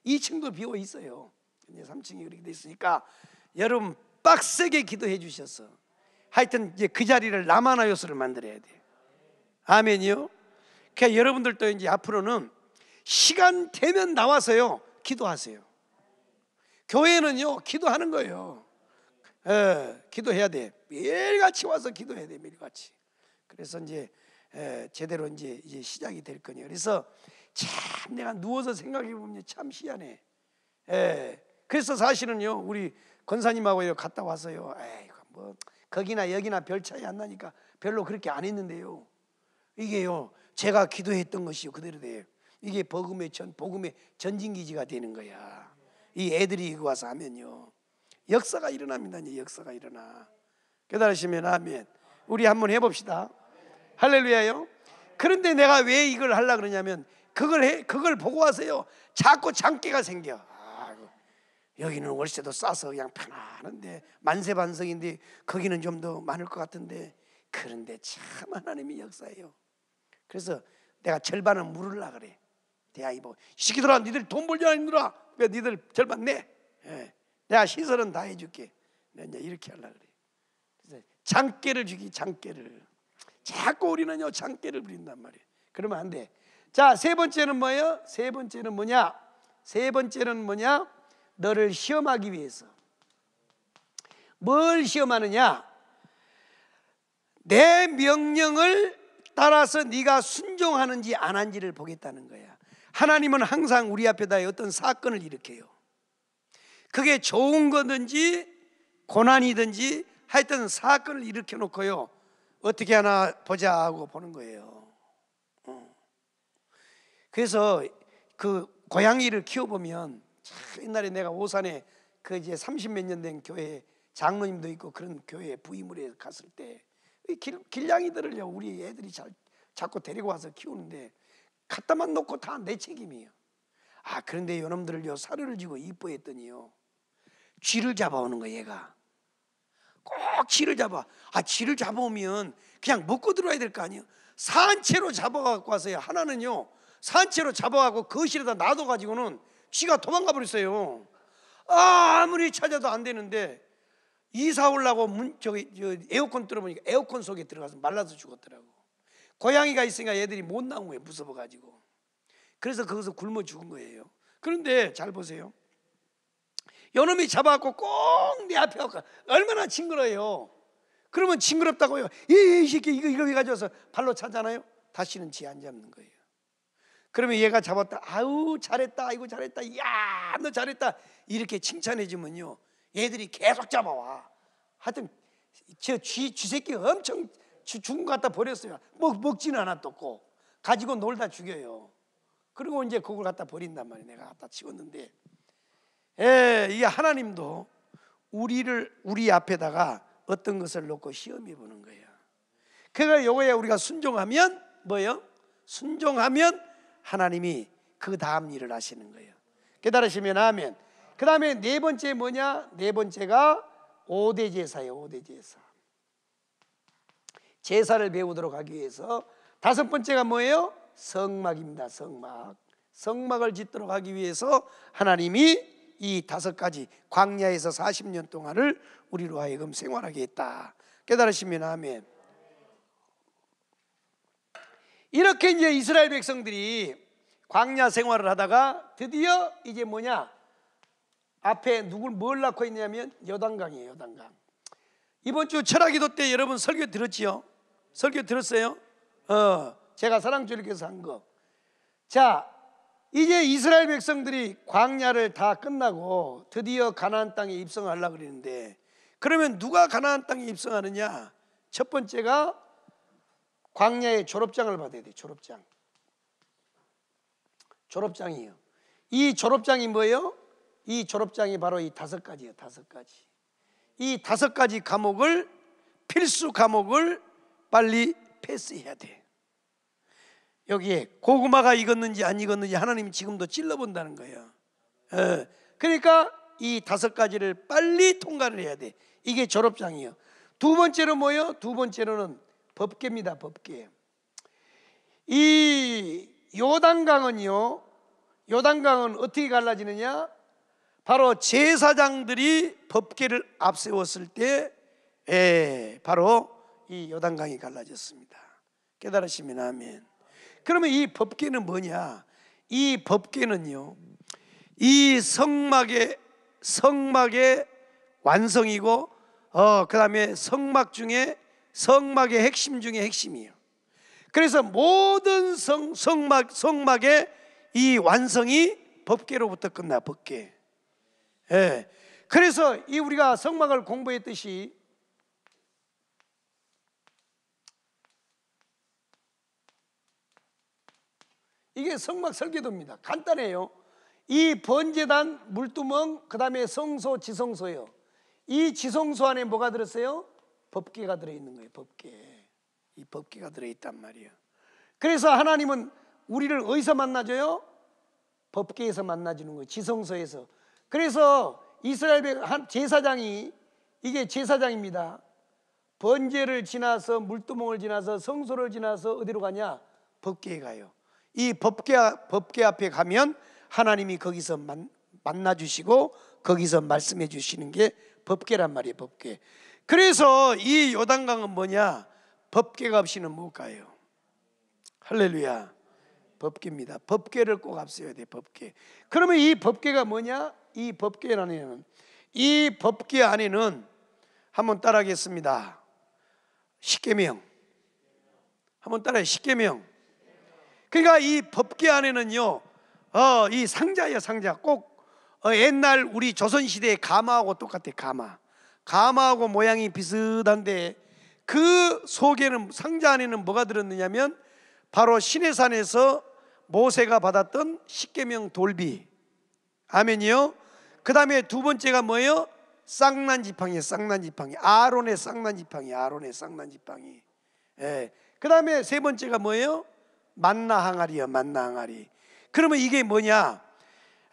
2층도 비어 있어요. 이제 3층이 그렇게 돼 있으니까 여러분 빡세게 기도해 주셔서 하여튼 이제 그 자리를 남하나 요소를 만들어야 돼요. 아멘이요. 그러니까 여러분들도 이제 앞으로는 시간 되면 나와서요 기도하세요. 교회는요 기도하는 거예요. 예, 기도해야 돼. 매일같이 와서 기도해야 돼. 매일같이. 그래서 이제 예, 제대로 이제 이제 시작이 될 거네요. 그래서 참 내가 누워서 생각해 보면 참 희한해. 예, 그래서 사실은요 우리 권사님하고 갔다 와서요. 에이, 뭐 거기나 여기나 별 차이 안 나니까 별로 그렇게 안 했는데요. 이게요 제가 기도했던 것이 그대로 돼요. 이게 복음의 전 복음의 전진 기지가 되는 거야. 이 애들이 와서 하면요 역사가 일어납니다. 이제 역사가 일어나. 깨달으시면 아멘. 우리 한번 해 봅시다. 할렐루야요. 그런데 내가 왜 이걸 하려 그러냐면 그걸 해 그걸 보고 와서요 자꾸 장기가 생겨. 아, 여기는 월세도 싸서 그냥 편안한데 만세반성인데 거기는 좀 더 많을 것 같은데 그런데 참 하나님이 역사예요. 그래서 내가 절반은 물을라 그래. 대아이보 시키더라 니들 돈 벌지 않느라 왜 니들 절반 내. 예. 내가 시설은 다 해줄게. 내가 이제 이렇게 하려 그래. 그래서 장깨를 주기 장깨를. 자꾸 우리는요 장깨를 부린단 말이에요. 그러면 안 돼. 자, 세 번째는 뭐예요? 세 번째는 뭐냐? 세 번째는 뭐냐? 너를 시험하기 위해서. 뭘 시험하느냐? 내 명령을 따라서 네가 순종하는지 안 한지를 보겠다는 거야. 하나님은 항상 우리 앞에다 어떤 사건을 일으켜요. 그게 좋은 거든지 고난이든지 하여튼 사건을 일으켜 놓고요. 어떻게 하나 보자 하고 보는 거예요. 어. 그래서 그 고양이를 키워보면 옛날에 내가 오산에 그 이제 30몇 년 된 교회 장로님도 있고 그런 교회 부임을 갔을 때 길, 길냥이들을요 우리 애들이 잘 자꾸 데리고 와서 키우는데 갖다만 놓고 다 내 책임이에요. 아 그런데 요놈들을요 사료를 지고 이뻐했더니요 쥐를 잡아오는 거 얘가 꼭 쥐를 잡아. 아 쥐를 잡아오면 그냥 먹고 들어와야 될 거 아니에요. 산채로 잡아갖고 와서요 하나는요 산채로 잡아갖고 거실에다 놔둬가지고는 쥐가 도망가 버렸어요. 아, 아무리 찾아도 안 되는데 이사 오려고 문 저기 저 에어컨 들어보니까 에어컨 속에 들어가서 말라서 죽었더라고. 고양이가 있으니까 애들이 못 나온 거예요 무서워 가지고. 그래서 거기서 굶어 죽은 거예요. 그런데 잘 보세요. 요놈이 잡아갖고 꼭 내 앞에 와서 얼마나 징그러요. 그러면 징그럽다고요. 이, 이 새끼 이거 이거 가져와서 발로 차잖아요. 다시는 지 안 잡는 거예요. 그러면 얘가 잡았다. 아우 잘했다. 아이고 잘했다. 야, 너 잘했다. 이렇게 칭찬해 주면요. 얘들이 계속 잡아와. 하여튼 저 쥐 쥐새끼 엄청 죽은 것 갖다 버렸어요. 먹 먹지는 않았었고 가지고 놀다 죽여요. 그리고 이제 그걸 갖다 버린단 말이에요. 내가 갖다 치웠는데, 예, 이 하나님도 우리를 우리 앞에다가 어떤 것을 놓고 시험해 보는 거예요. 그가 요거에 우리가 순종하면 뭐요? 순종하면 하나님이 그 다음 일을 하시는 거예요. 깨달으시면 아멘. 그 다음에 네 번째 뭐냐? 네 번째가 오대 제사예요. 오대 제사. 제사를 배우도록 하기 위해서 다섯 번째가 뭐예요? 성막입니다. 성막. 성막을 짓도록 하기 위해서 하나님이 이 다섯 가지 광야에서 40년 동안을 우리로 하여금 생활하게 했다. 깨달으시면 아멘. 이렇게 이제 이스라엘 백성들이 광야 생활을 하다가 드디어 이제 뭐냐? 앞에 누굴 뭘 낳고 있냐면 여단강이에요, 여단강. 이번 주 철학기도 때 여러분 설교 들었지요? 설교 들었어요? 어, 제가 사랑주일께서 한 거. 자, 이제 이스라엘 백성들이 광야를 다 끝나고 드디어 가나안 땅에 입성하려고 그러는데 그러면 누가 가나안 땅에 입성하느냐? 첫 번째가 광야의 졸업장을 받아야 돼. 졸업장. 졸업장이에요. 이 졸업장이 뭐예요? 이 졸업장이 바로 이 다섯 가지예요. 다섯 가지. 이 다섯 가지 과목을 필수 과목을 빨리 패스해야 돼. 여기에 고구마가 익었는지 안 익었는지 하나님이 지금도 찔러본다는 거예요. 어, 그러니까 이 다섯 가지를 빨리 통과를 해야 돼. 이게 졸업장이에요. 두 번째로 뭐요? 두 번째로는 법계입니다. 법계. 이 요단강은요. 요단강은 어떻게 갈라지느냐? 바로 제사장들이 법계를 앞세웠을 때 예, 바로 이 요단강이 갈라졌습니다. 깨달으시면 아멘. 그러면 이 법계는 뭐냐? 이 법계는요. 이 성막의 성막의 완성이고 어 그다음에 성막 중에 성막의 핵심 중에 핵심이에요. 그래서 모든 성, 성막 성막의 이 완성이 법계로부터 끝나 법계. 예. 그래서 이 우리가 성막을 공부했듯이 이게 성막 설계도입니다. 간단해요. 이 번제단 물두멍 그 다음에 성소 지성소예요. 이 지성소 안에 뭐가 들었어요? 법계가 들어 있는 거예요. 법계. 이 법계가 들어 있단 말이에요. 그래서 하나님은 우리를 어디서 만나줘요? 법계에서 만나주는 거예요. 지성소에서. 그래서 이스라엘 제사장이 이게 제사장입니다. 번제를 지나서 물두멍을 지나서 성소를 지나서 어디로 가냐? 법계에 가요. 이 법계 법계 앞에 가면 하나님이 거기서 만, 만나 주시고 거기서 말씀해 주시는 게 법계란 말이에요, 법계. 그래서 이 요단강은 뭐냐? 법계가 없이는 못 가요. 할렐루야. 법계입니다. 법계를 꼭 앞세워야 돼, 법계. 그러면 이 법계가 뭐냐? 이 법궤 안에는 이 법궤 안에는 한번 따라하겠습니다. 십계명. 한번 따라해 십계명. 그러니까 이 법궤 안에는요, 어, 이 상자야 상자. 꼭 어, 옛날 우리 조선 시대의 가마하고 똑같아 가마. 가마하고 모양이 비슷한데 그 속에는 상자 안에는 뭐가 들었느냐면 바로 시내산에서 모세가 받았던 십계명 돌비. 아멘이요. 그 다음에 두 번째가 뭐예요? 쌍난 지팡이, 쌍난 지팡이. 아론의 쌍난 지팡이, 아론의 쌍난 지팡이. 예. 그 다음에 세 번째가 뭐예요? 만나 항아리요, 만나 항아리. 그러면 이게 뭐냐?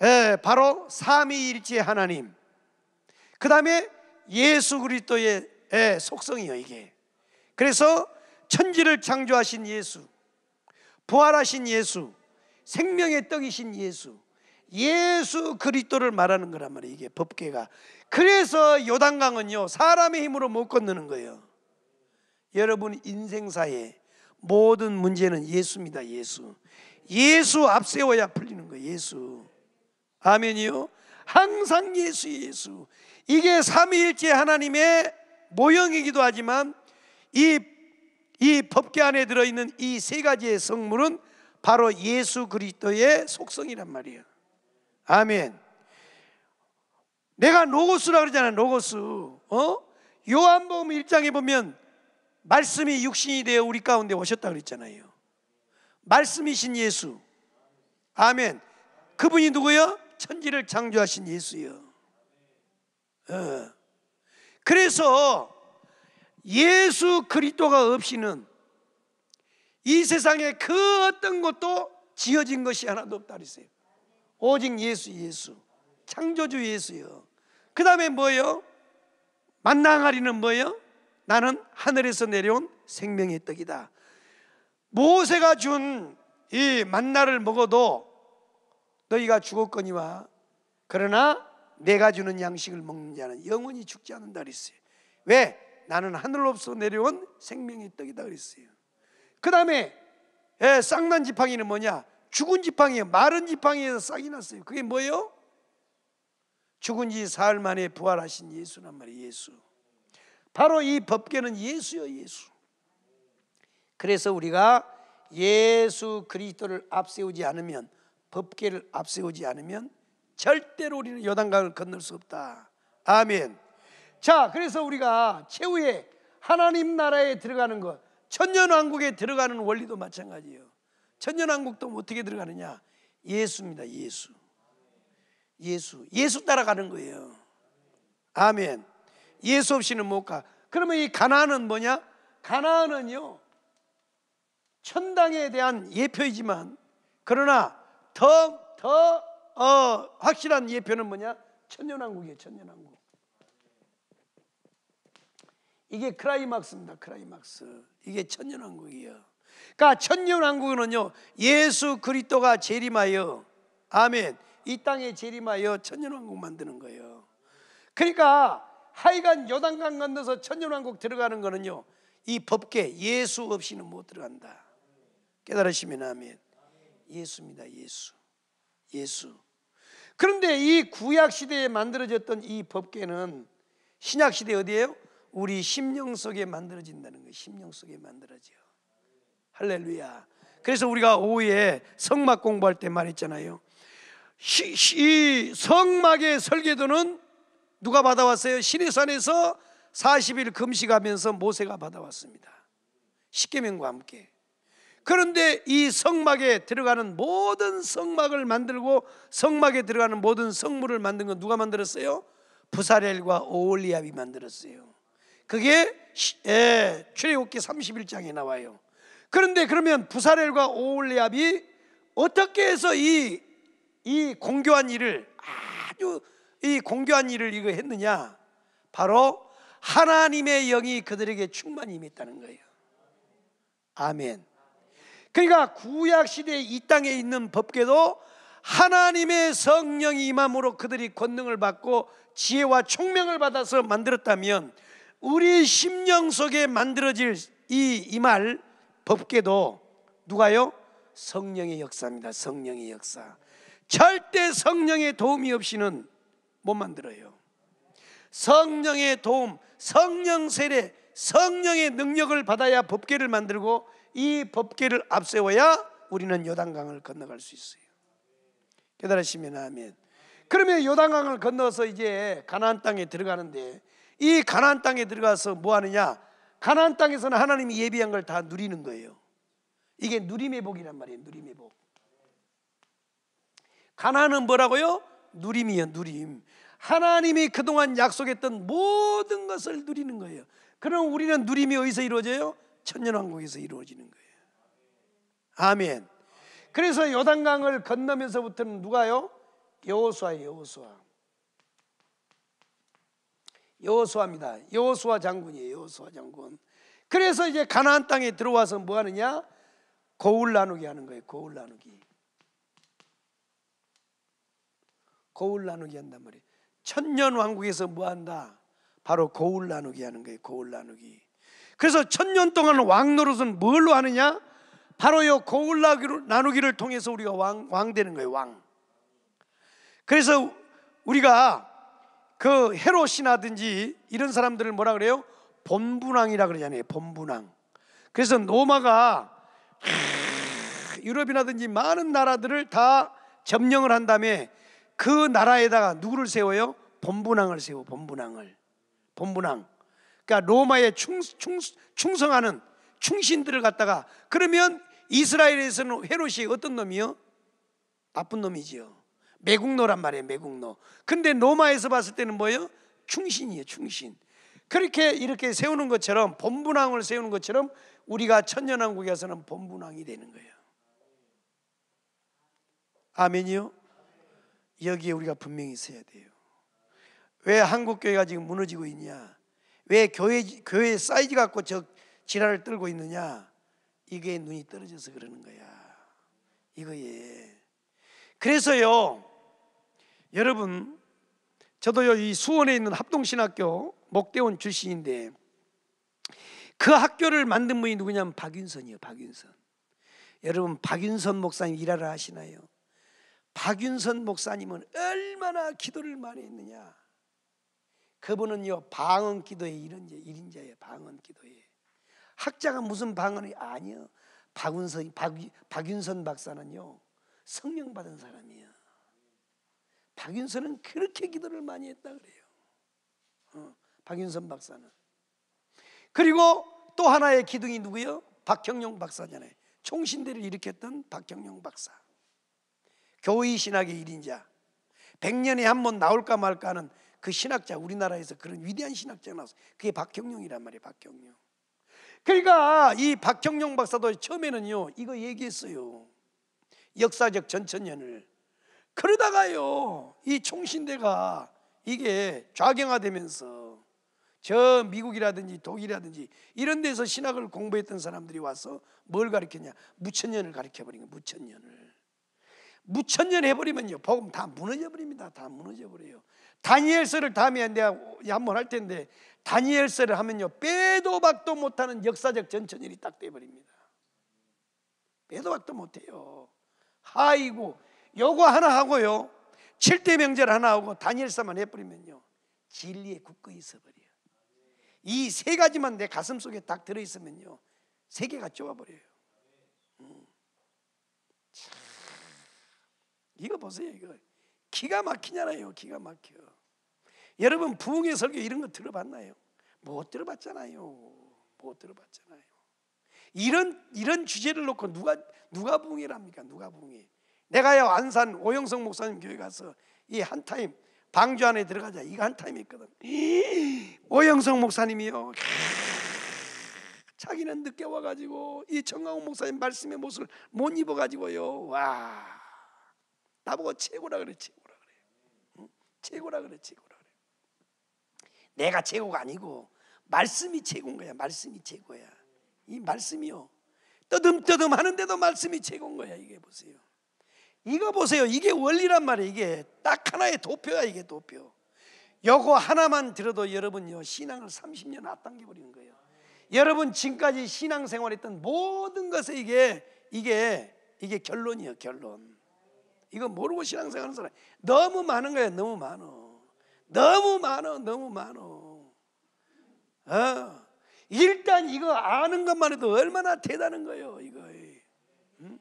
예, 바로 삼위일체 하나님. 그 다음에 예수 그리스도의 예, 속성이요 이게. 그래서 천지를 창조하신 예수, 부활하신 예수, 생명의 떡이신 예수, 예수 그리스도를 말하는 거란 말이에요. 이게 법계가. 그래서 요단강은요 사람의 힘으로 못 건너는 거예요. 여러분 인생사에 모든 문제는 예수입니다. 예수. 예수 앞세워야 풀리는 거예요. 예수. 아멘이요. 항상 예수 예수. 이게 삼위일체 하나님의 모형이기도 하지만 이, 이 법계 안에 들어있는 이 세 가지의 성물은 바로 예수 그리스도의 속성이란 말이에요. 아멘. 내가 로고스라 그러잖아, 로고스. 어? 요한복음 1장에 보면 말씀이 육신이 되어 우리 가운데 오셨다 그랬잖아요. 말씀이신 예수. 아멘. 그분이 누구요? 천지를 창조하신 예수요. 어. 그래서 예수 그리스도가 없이는 이 세상에 그 어떤 것도 지어진 것이 하나도 없다 그랬어요. 오직 예수 예수 창조주 예수요. 그 다음에 뭐예요? 만나가리는 뭐예요? 나는 하늘에서 내려온 생명의 떡이다. 모세가 준 이 만나를 먹어도 너희가 죽었거니와 그러나 내가 주는 양식을 먹는 자는 영원히 죽지 않는다 그랬어요. 왜? 나는 하늘로서 내려온 생명의 떡이다 그랬어요. 그 다음에 예, 쌍난 지팡이는 뭐냐? 죽은 지팡이에요. 마른 지팡이에서 싹이 났어요. 그게 뭐예요? 죽은 지 사흘 만에 부활하신 예수란 말이에요. 예수. 바로 이 법계는 예수요, 예수. 그래서 우리가 예수 그리스도를 앞세우지 않으면 법계를 앞세우지 않으면 절대로 우리는 요단강을 건널 수 없다. 아멘. 자, 그래서 우리가 최후에 하나님 나라에 들어가는 것, 천년왕국에 들어가는 원리도 마찬가지예요. 천년왕국도 어떻게 들어가느냐? 예수입니다. 예수. 예수. 예수 따라가는 거예요. 아멘. 예수 없이는 못 가. 그러면 이 가나안은 뭐냐? 가나안은요. 천당에 대한 예표이지만 그러나 더 더 어, 확실한 예표는 뭐냐? 천년왕국이에요. 천년왕국. 이게 크라이막스입니다. 크라이막스. 이게 천년왕국이에요. 그러니까 천년왕국은요. 예수 그리스도가 재림하여 아멘. 이 땅에 재림하여 천년왕국 만드는 거예요. 그러니까 하여간 요단강 건너서 천년왕국 들어가는 거는요. 이 법계 예수 없이는 못 들어간다. 깨달으시면 아멘. 예수입니다. 예수. 예수. 그런데 이 구약 시대에 만들어졌던 이 법계는 신약 시대 어디예요? 우리 심령 속에 만들어진다는 거예요. 심령 속에 만들어져. 할렐루야. 그래서 우리가 오후에 성막 공부할 때 말했잖아요. 시, 시, 성막의 설계도는 누가 받아왔어요? 시내산에서 40일 금식하면서 모세가 받아왔습니다. 십계명과 함께. 그런데 이 성막에 들어가는 모든 성막을 만들고 성막에 들어가는 모든 성물을 만든 건 누가 만들었어요? 부사렐과 오올리압이 만들었어요. 그게 예, 출애굽기 31장에 나와요. 그런데 그러면 부사렐과 오올리압이 어떻게 해서 이, 이 공교한 일을 아주 이 공교한 일을 이거 했느냐? 바로 하나님의 영이 그들에게 충만히 임했다는 거예요. 아멘. 그러니까 구약 시대 이 땅에 있는 법궤도 하나님의 성령이 임함으로 그들이 권능을 받고 지혜와 총명을 받아서 만들었다면 우리 심령 속에 만들어질 이 이말 법궤도 누가요? 성령의 역사입니다. 성령의 역사. 절대 성령의 도움이 없이는 못 만들어요. 성령의 도움, 성령 세례, 성령의 능력을 받아야 법계를 만들고 이 법계를 앞세워야 우리는 요단강을 건너갈 수 있어요. 깨달으시면 아멘. 그러면 요단강을 건너서 이제 가나안 땅에 들어가는데 이 가나안 땅에 들어가서 뭐 하느냐? 가나안 땅에서는 하나님이 예비한 걸 다 누리는 거예요. 이게 누림의 복이란 말이에요. 누림의 복. 가나안은 뭐라고요? 누림이요, 누림. 하나님이 그동안 약속했던 모든 것을 누리는 거예요. 그럼 우리는 누림이 어디서 이루어져요? 천년왕국에서 이루어지는 거예요. 아멘. 그래서 요단강을 건너면서부터는 누가요? 여호수아예요, 여호수아. 여호수아입니다. 여호수아 장군이에요, 여호수아 장군. 그래서 이제 가나안 땅에 들어와서 뭐 하느냐? 거울 나누기 하는 거예요. 거울 나누기. 거울 나누기 한단 말이에요. 천년 왕국에서 뭐 한다? 바로 거울 나누기 하는 거예요. 거울 나누기. 그래서 천년 동안 왕 노릇은 뭘로 하느냐? 바로 요 거울 나누기를 통해서 우리가 왕, 왕 되는 거예요. 왕. 그래서 우리가 그 헤롯이나든지 이런 사람들을 뭐라 그래요? 본분왕이라 그러잖아요. 본분왕. 그래서 노마가 유럽이나든지 많은 나라들을 다 점령을 한 다음에 그 나라에다가 누구를 세워요? 본분왕을 세워. 본분왕을. 본분왕. 그러니까 로마에 충, 충, 충성하는 충신들을 갖다가 그러면 이스라엘에서는 헤롯이 어떤 놈이요? 나쁜 놈이지요. 매국노란 말이에요, 매국노. 근데 로마에서 봤을 때는 뭐예요? 충신이에요, 충신. 그렇게 이렇게 세우는 것처럼 본분왕을 세우는 것처럼 우리가 천년왕국에 서는 본분왕이 되는 거예요. 아멘이요? 여기에 우리가 분명히 있어야 돼요. 왜 한국 교회가 지금 무너지고 있냐? 왜 교회 교회 사이즈 갖고 저 지랄을 떨고 있느냐? 이게 눈이 떨어져서 그러는 거야. 이거에. 그래서요. 여러분 저도요 이 수원에 있는 합동신학교 목대원 출신인데 그 학교를 만든 분이 누구냐면 박윤선이요 박윤선 여러분 박윤선 목사님 일하러 하시나요? 박윤선 목사님은 얼마나 기도를 많이 했느냐 그분은요 방언 기도의 일인자, 일인자예요 방언 기도에 학자가 무슨 방언이 아니요 박윤선, 박, 박윤선 박사는요 성령 받은 사람이에요 박윤선은 그렇게 기도를 많이 했다 그래요. 어, 박윤선 박사는. 그리고 또 하나의 기둥이 누구요? 박형용 박사잖아요. 총신대를 일으켰던 박형용 박사. 교의 신학의 일인자. 100년에 한 번 나올까 말까 하는 그 신학자 우리나라에서 그런 위대한 신학자가 나왔어. 그게 박형용이란 말이에요. 박형용. 그러니까 이 박형용 박사도 처음에는요 이거 얘기했어요. 역사적 전천년을 그러다가요, 이 총신대가 이게 좌경화되면서 저 미국이라든지 독일이라든지 이런 데서 신학을 공부했던 사람들이 와서 뭘 가르쳤냐? 무천년을 가르쳐 버린 거예요. 무천년을. 무천년 해버리면요, 복음 다 무너져 버립니다. 다 무너져 버려요. 다니엘서를 다음에 내가 한번 할 텐데 다니엘서를 하면요, 빼도 박도 못하는 역사적 전천년이 딱 돼버립니다. 빼도 박도 못해요. 하이고 요거 하나 하고요. 7대 명절 하나 하고 다니엘서만 해버리면요. 진리에 굳고 있어버려요. 이 세 가지만 내 가슴 속에 딱 들어있으면요. 세계가 좁아버려요. 음. 이거 보세요. 이거 기가 막히잖아요. 기가 막혀. 여러분 부흥의 설교 이런 거 들어봤나요? 못 들어봤잖아요. 못 들어봤잖아요. 이런 이런 주제를 놓고 누가 누가 부흥이랍니까? 누가 부흥해? 내가요 안산 오영성 목사님 교회 가서 이 한 타임 방주 안에 들어가자 이거 한 타임 있거든 [gasps] 오영성 목사님이요 자기는 늦게 와가지고 이 정강훈 목사님 말씀의 모습을 못 입어가지고요 와 나보고 최고라 그래 최고라 그래 응? 최고라 그래 최고라 그래 내가 최고가 아니고 말씀이 최고인 거야 말씀이 최고야 이 말씀이요 떠듬떠듬 하는데도 말씀이 최고인 거야 이게 보세요 이거 보세요. 이게 원리란 말이에요. 이게 딱 하나의 도표야. 이게 도표. 요거 하나만 들어도 여러분요 신앙을 30년 앞당겨 버리는 거예요. 여러분 지금까지 신앙생활했던 모든 것에 이게 이게 이게 결론이에요. 결론. 이거 모르고 신앙생활하는 사람 너무 많은 거예요. 너무 많어. 너무 많어, 너무 많어. 어, 일단 이거 아는 것만 해도 얼마나 대단한 거예요, 이거. 응?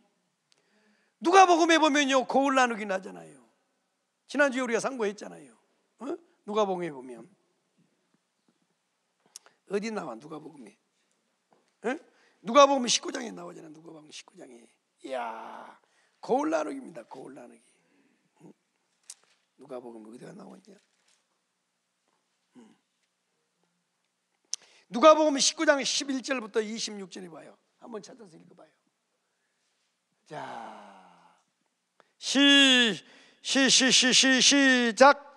누가 복음에 보면요, 거울 나누기 나잖아요. 지난주에 우리가 상고했잖아요. 어? 누가 복음에 보면 어디 나와 누가 복음에? 어? 누가 보면 19장에 나오잖아. 누가 보면 19장에. 이야, 거울 나누기입니다. 거울 나누기. 응? 누가 보면 어디가 나오냐? 누가 보면 19장 11절부터 26절에 봐요. 한번 찾아서 읽어봐요. 자, 시, 시, 시, 시, 시, 시작.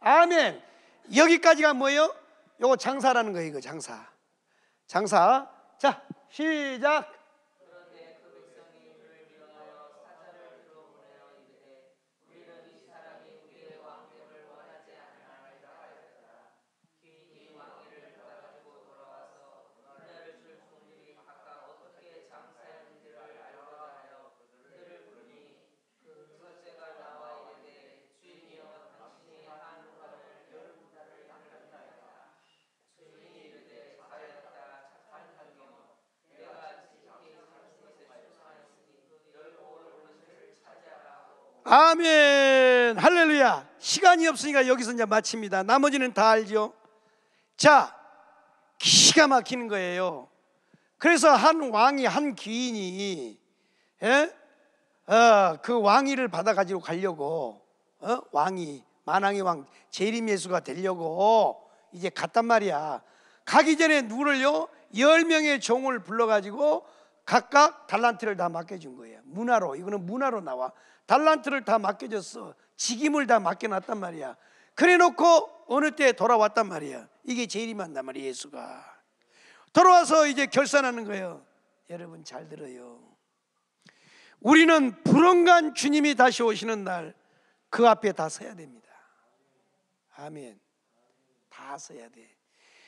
아멘. 여기까지가 뭐예요? 요거 장사라는 거예요, 이거 장사. 장사. 자, 시작. 아멘. 할렐루야. 시간이 없으니까 여기서 이제 마칩니다. 나머지는 다 알죠? 자, 기가 막히는 거예요. 그래서 한 왕이 한 귀인이 예? 어, 그 왕위를 받아 가지고 가려고 어? 왕이 만왕의 왕 재림 예수가 되려고 이제 갔단 말이야. 가기 전에 누구를요? 열 명의 종을 불러 가지고 각각 달란트를 다 맡겨준 거예요. 문화로 이거는 문화로 나와. 달란트를 다 맡겨줬어. 직임을 다 맡겨놨단 말이야. 그래 놓고 어느 때 돌아왔단 말이야. 이게 제일이 만단 말이야 예수가. 돌아와서 이제 결산하는 거예요. 여러분 잘 들어요. 우리는 불언간 주님이 다시 오시는 날 그 앞에 다 서야 됩니다. 아멘. 다 서야 돼.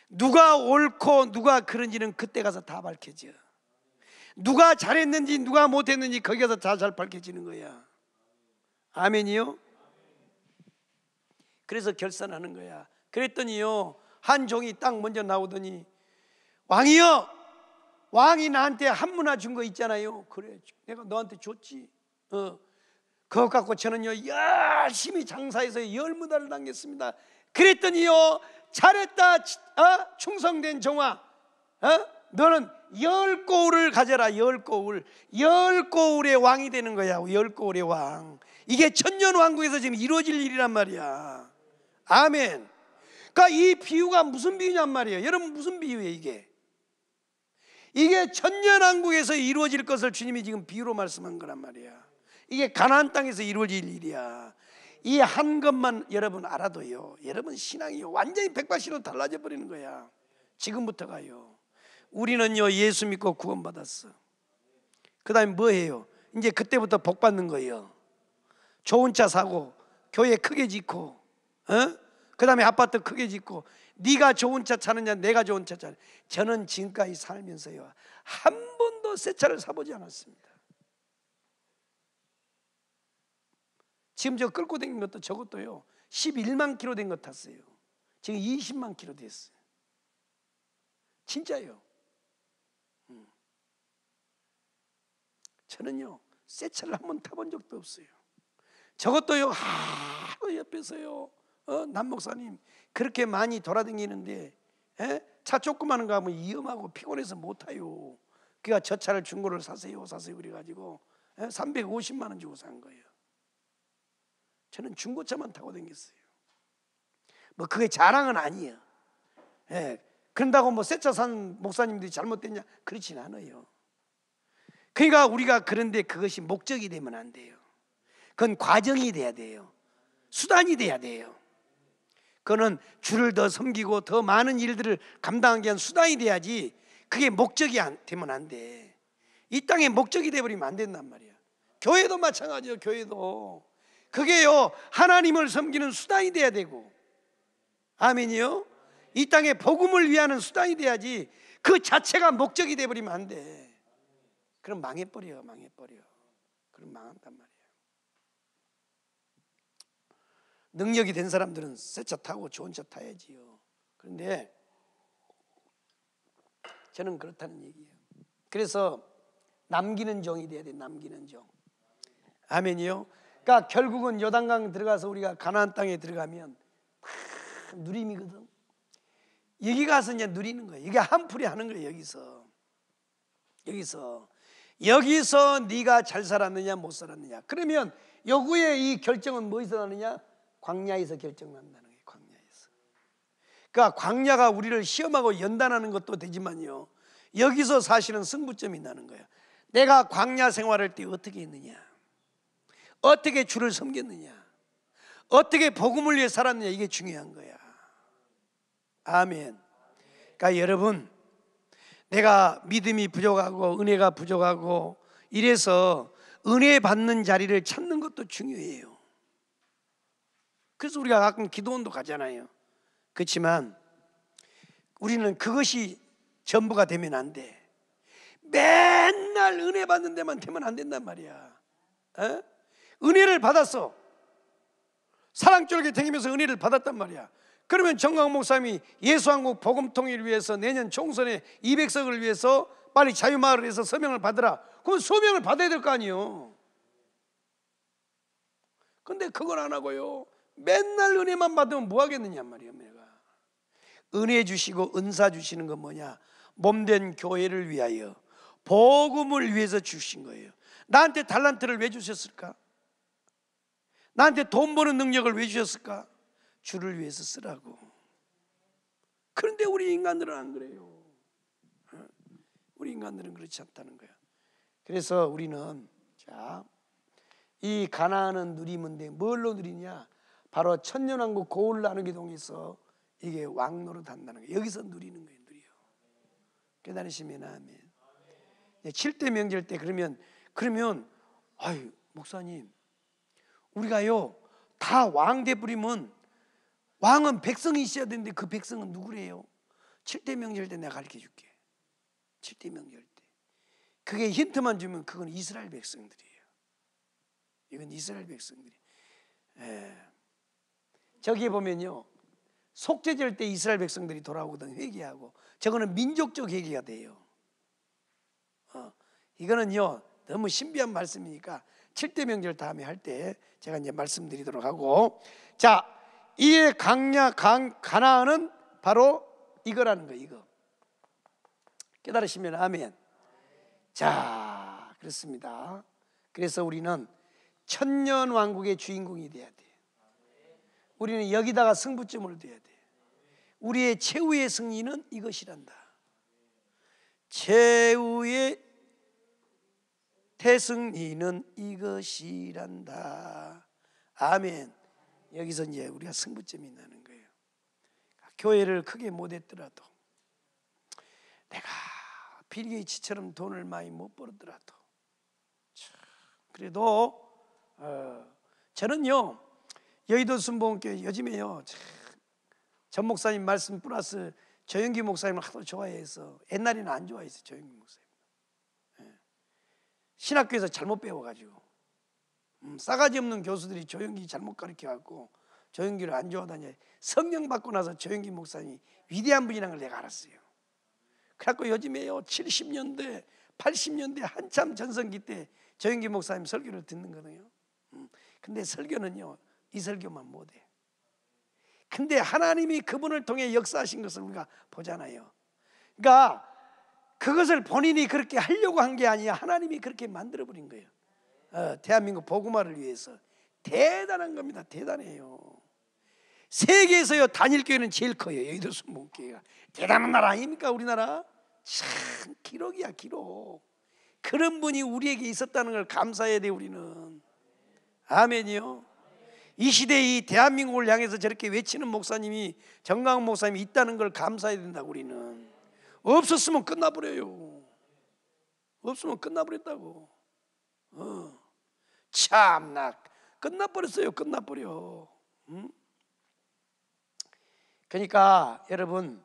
누가 옳고 누가 그런지는 그때 가서 다 밝혀져. 누가 잘했는지 누가 못했는지 거기 가서 다 잘 밝혀지는 거야. 아멘이요? 그래서 결산하는 거야. 그랬더니요, 한 종이 딱 먼저 나오더니, 왕이요! 왕이 나한테 한 문화 준 거 있잖아요. 그래, 내가 너한테 줬지. 어. 그거 갖고 저는요, 열심히 장사해서 열 무다를 당겼습니다. 그랬더니요, 잘했다, 어? 충성된 종아. 어? 너는 열 고울을 가져라, 열 고울. 열 고울의 왕이 되는 거야, 열 고울의 왕. 이게 천년 왕국에서 지금 이루어질 일이란 말이야. 아멘. 그러니까 이 비유가 무슨 비유냔 말이에요. 여러분 무슨 비유예요 이게? 이게 천년 왕국에서 이루어질 것을 주님이 지금 비유로 말씀한 거란 말이야. 이게 가나안 땅에서 이루어질 일이야. 이 한 것만 여러분 알아도요. 여러분 신앙이 완전히 180도 달라져 버리는 거야. 지금부터 가요. 우리는요 예수 믿고 구원받았어. 그다음에 뭐 해요? 이제 그때부터 복 받는 거예요. 좋은 차 사고 교회 크게 짓고 어? 그 다음에 아파트 크게 짓고 네가 좋은 차 차느냐 내가 좋은 차 차느냐. 저는 지금까지 살면서요 한 번도 새 차를 사보지 않았습니다. 지금 저 끌고 다니는 것도 저것도요 11만 킬로 된 것 탔어요. 지금 20만 킬로 됐어요. 진짜요? 음. 저는요 새 차를 한 번 타본 적도 없어요. 저것도요 하루 옆에서요 어? 남 목사님 그렇게 많이 돌아다니는데 에? 차 조그마한 거 하면 위험하고 피곤해서 못 타요 그가 저 차를 중고를 사세요 사세요 그래가지고 에? 350만 원 주고 산 거예요 저는 중고차만 타고 다녔어요 뭐 그게 자랑은 아니에요 예. 그런다고 뭐 새 차 산 목사님들이 잘못됐냐 그렇진 않아요 그러니까 우리가 그런데 그것이 목적이 되면 안 돼요 그건 과정이 돼야 돼요. 수단이 돼야 돼요. 그거는 주를 더 섬기고 더 많은 일들을 감당하기 위한 수단이 돼야지 그게 목적이 안, 되면 안 돼. 이 땅에 목적이 돼버리면 안 된단 말이야. 교회도 마찬가지요. 교회도 그게요 하나님을 섬기는 수단이 돼야 되고 아멘이요. 이 땅에 복음을 위하는 수단이 돼야지 그 자체가 목적이 돼버리면 안 돼. 그럼 망해버려, 망해버려. 그럼 망한단 말이야. 능력이 된 사람들은 새 차 타고 좋은 차 타야지요. 그런데 저는 그렇다는 얘기예요. 그래서 남기는 종이 돼야 돼. 남기는 종. 아멘이요. 그러니까 결국은 요단강 들어가서 우리가 가나안 땅에 들어가면 누림이거든. 여기 가서 이제 누리는 거예요. 이게 한풀이 하는 거예요. 여기서 여기서 여기서 네가 잘 살았느냐 못 살았느냐. 그러면 여구의 이 결정은 뭐에서 나느냐? 광야에서 결정난다는 거예요. 광야에서. 그러니까 광야가 우리를 시험하고 연단하는 것도 되지만요. 여기서 사실은 승부점이 나는 거예요. 내가 광야 생활할 때 어떻게 했느냐? 어떻게 주를 섬겼느냐? 어떻게 복음을 위해 살았느냐? 이게 중요한 거야. 아멘. 그러니까 여러분, 내가 믿음이 부족하고 은혜가 부족하고 이래서 은혜 받는 자리를 찾는 것도 중요해요. 그래서 우리가 가끔 기도원도 가잖아요. 그렇지만 우리는 그것이 전부가 되면 안 돼. 맨날 은혜 받는 데만 되면 안 된단 말이야. 에? 은혜를 받았어. 사랑줄게 댕기면서 은혜를 받았단 말이야. 그러면 정강 목사님이 예수한국 복음통일을 위해서 내년 총선에 200석을 위해서 빨리 자유마을을 해서 서명을 받으라. 그럼 소명을 받아야 될 거 아니에요. 근데 그걸 안 하고요. 맨날 은혜만 받으면 뭐 하겠느냐 말이에요, 내가. 은혜 주시고 은사 주시는 건 뭐냐? 몸된 교회를 위하여 복음을 위해서 주신 거예요. 나한테 달란트를 왜 주셨을까? 나한테 돈 버는 능력을 왜 주셨을까? 주를 위해서 쓰라고. 그런데 우리 인간들은 안 그래요. 어? 우리 인간들은 그렇지 않다는 거야. 그래서 우리는 자, 이 가나안은 누리면데 뭘로 누리냐? 바로 천년왕국 고을 나누 기 동에서 이게 왕노릇 한다는 거예요. 여기서 누리는 거예요, 누려. 깨달으시면 아멘. 7대 명절 때 그러면 그러면 아유, 목사님 우리가요 다왕 돼버리면 왕은 백성이 있어야 되는데 그 백성은 누구래요? 7대 명절 때 내가 가르쳐 줄게. 7대 명절 때. 그게 힌트만 주면 그건 이스라엘 백성들이에요. 이건 이스라엘 백성들이. 예. 저기 보면요. 속죄절 때 이스라엘 백성들이 돌아오거든 회개하고 저거는 민족적 회개가 돼요. 어, 이거는요 너무 신비한 말씀이니까 7대 명절 다음에 할 때 제가 이제 말씀드리도록 하고 자 이에 강야 강 가나안은 바로 이거라는 거 이거 깨달으시면 아멘. 자 그렇습니다. 그래서 우리는 천년 왕국의 주인공이 돼야 돼. 우리는 여기다가 승부점을 둬야 돼. 우리의 최후의 승리는 이것이란다. 최후의 태승리는 이것이란다. 아멘. 여기서 이제 우리가 승부점이 나는 거예요. 교회를 크게 못했더라도 내가 빌 게이츠처럼 돈을 많이 못 벌었더라도 그래도 어, 저는요 여의도 순복음교회 요즘에요. 전 목사님 말씀 플러스 조영기 목사님을 하도 좋아해서 옛날에는 안 좋아했어요 조영기 목사님. 예. 신학교에서 잘못 배워가지고. 음, 싸가지 없는 교수들이 조영기 잘못 가르쳐갖고 조영기를 안 좋아하다니 성령 받고 나서 조영기 목사님이 위대한 분이라는 걸 내가 알았어요. 그래갖고 요즘에요 70년대 80년대 한참 전성기 때 조영기 목사님 설교를 듣는 거든요. 음, 근데 설교는요 이 설교만 못해 근데 하나님이 그분을 통해 역사하신 것을 우리가 보잖아요 그러니까 그것을 본인이 그렇게 하려고 한 게 아니야 하나님이 그렇게 만들어 버린 거예요 어, 대한민국 복음화를 위해서 대단한 겁니다. 대단해요. 세계에서요 단일 교회는 제일 커요. 여의도 순복교회가 대단한 나라 아닙니까 우리나라? 참 기록이야 기록. 그런 분이 우리에게 있었다는 걸 감사해야 돼 우리는. 아멘이요. 이 시대 이 대한민국을 향해서 저렇게 외치는 목사님이 정강 목사님이 있다는 걸 감사해야 된다 우리는. 없었으면 끝나버려요. 없으면 끝나버렸다고. 어. 참나 끝나버렸어요. 끝나버려. 응? 그러니까 여러분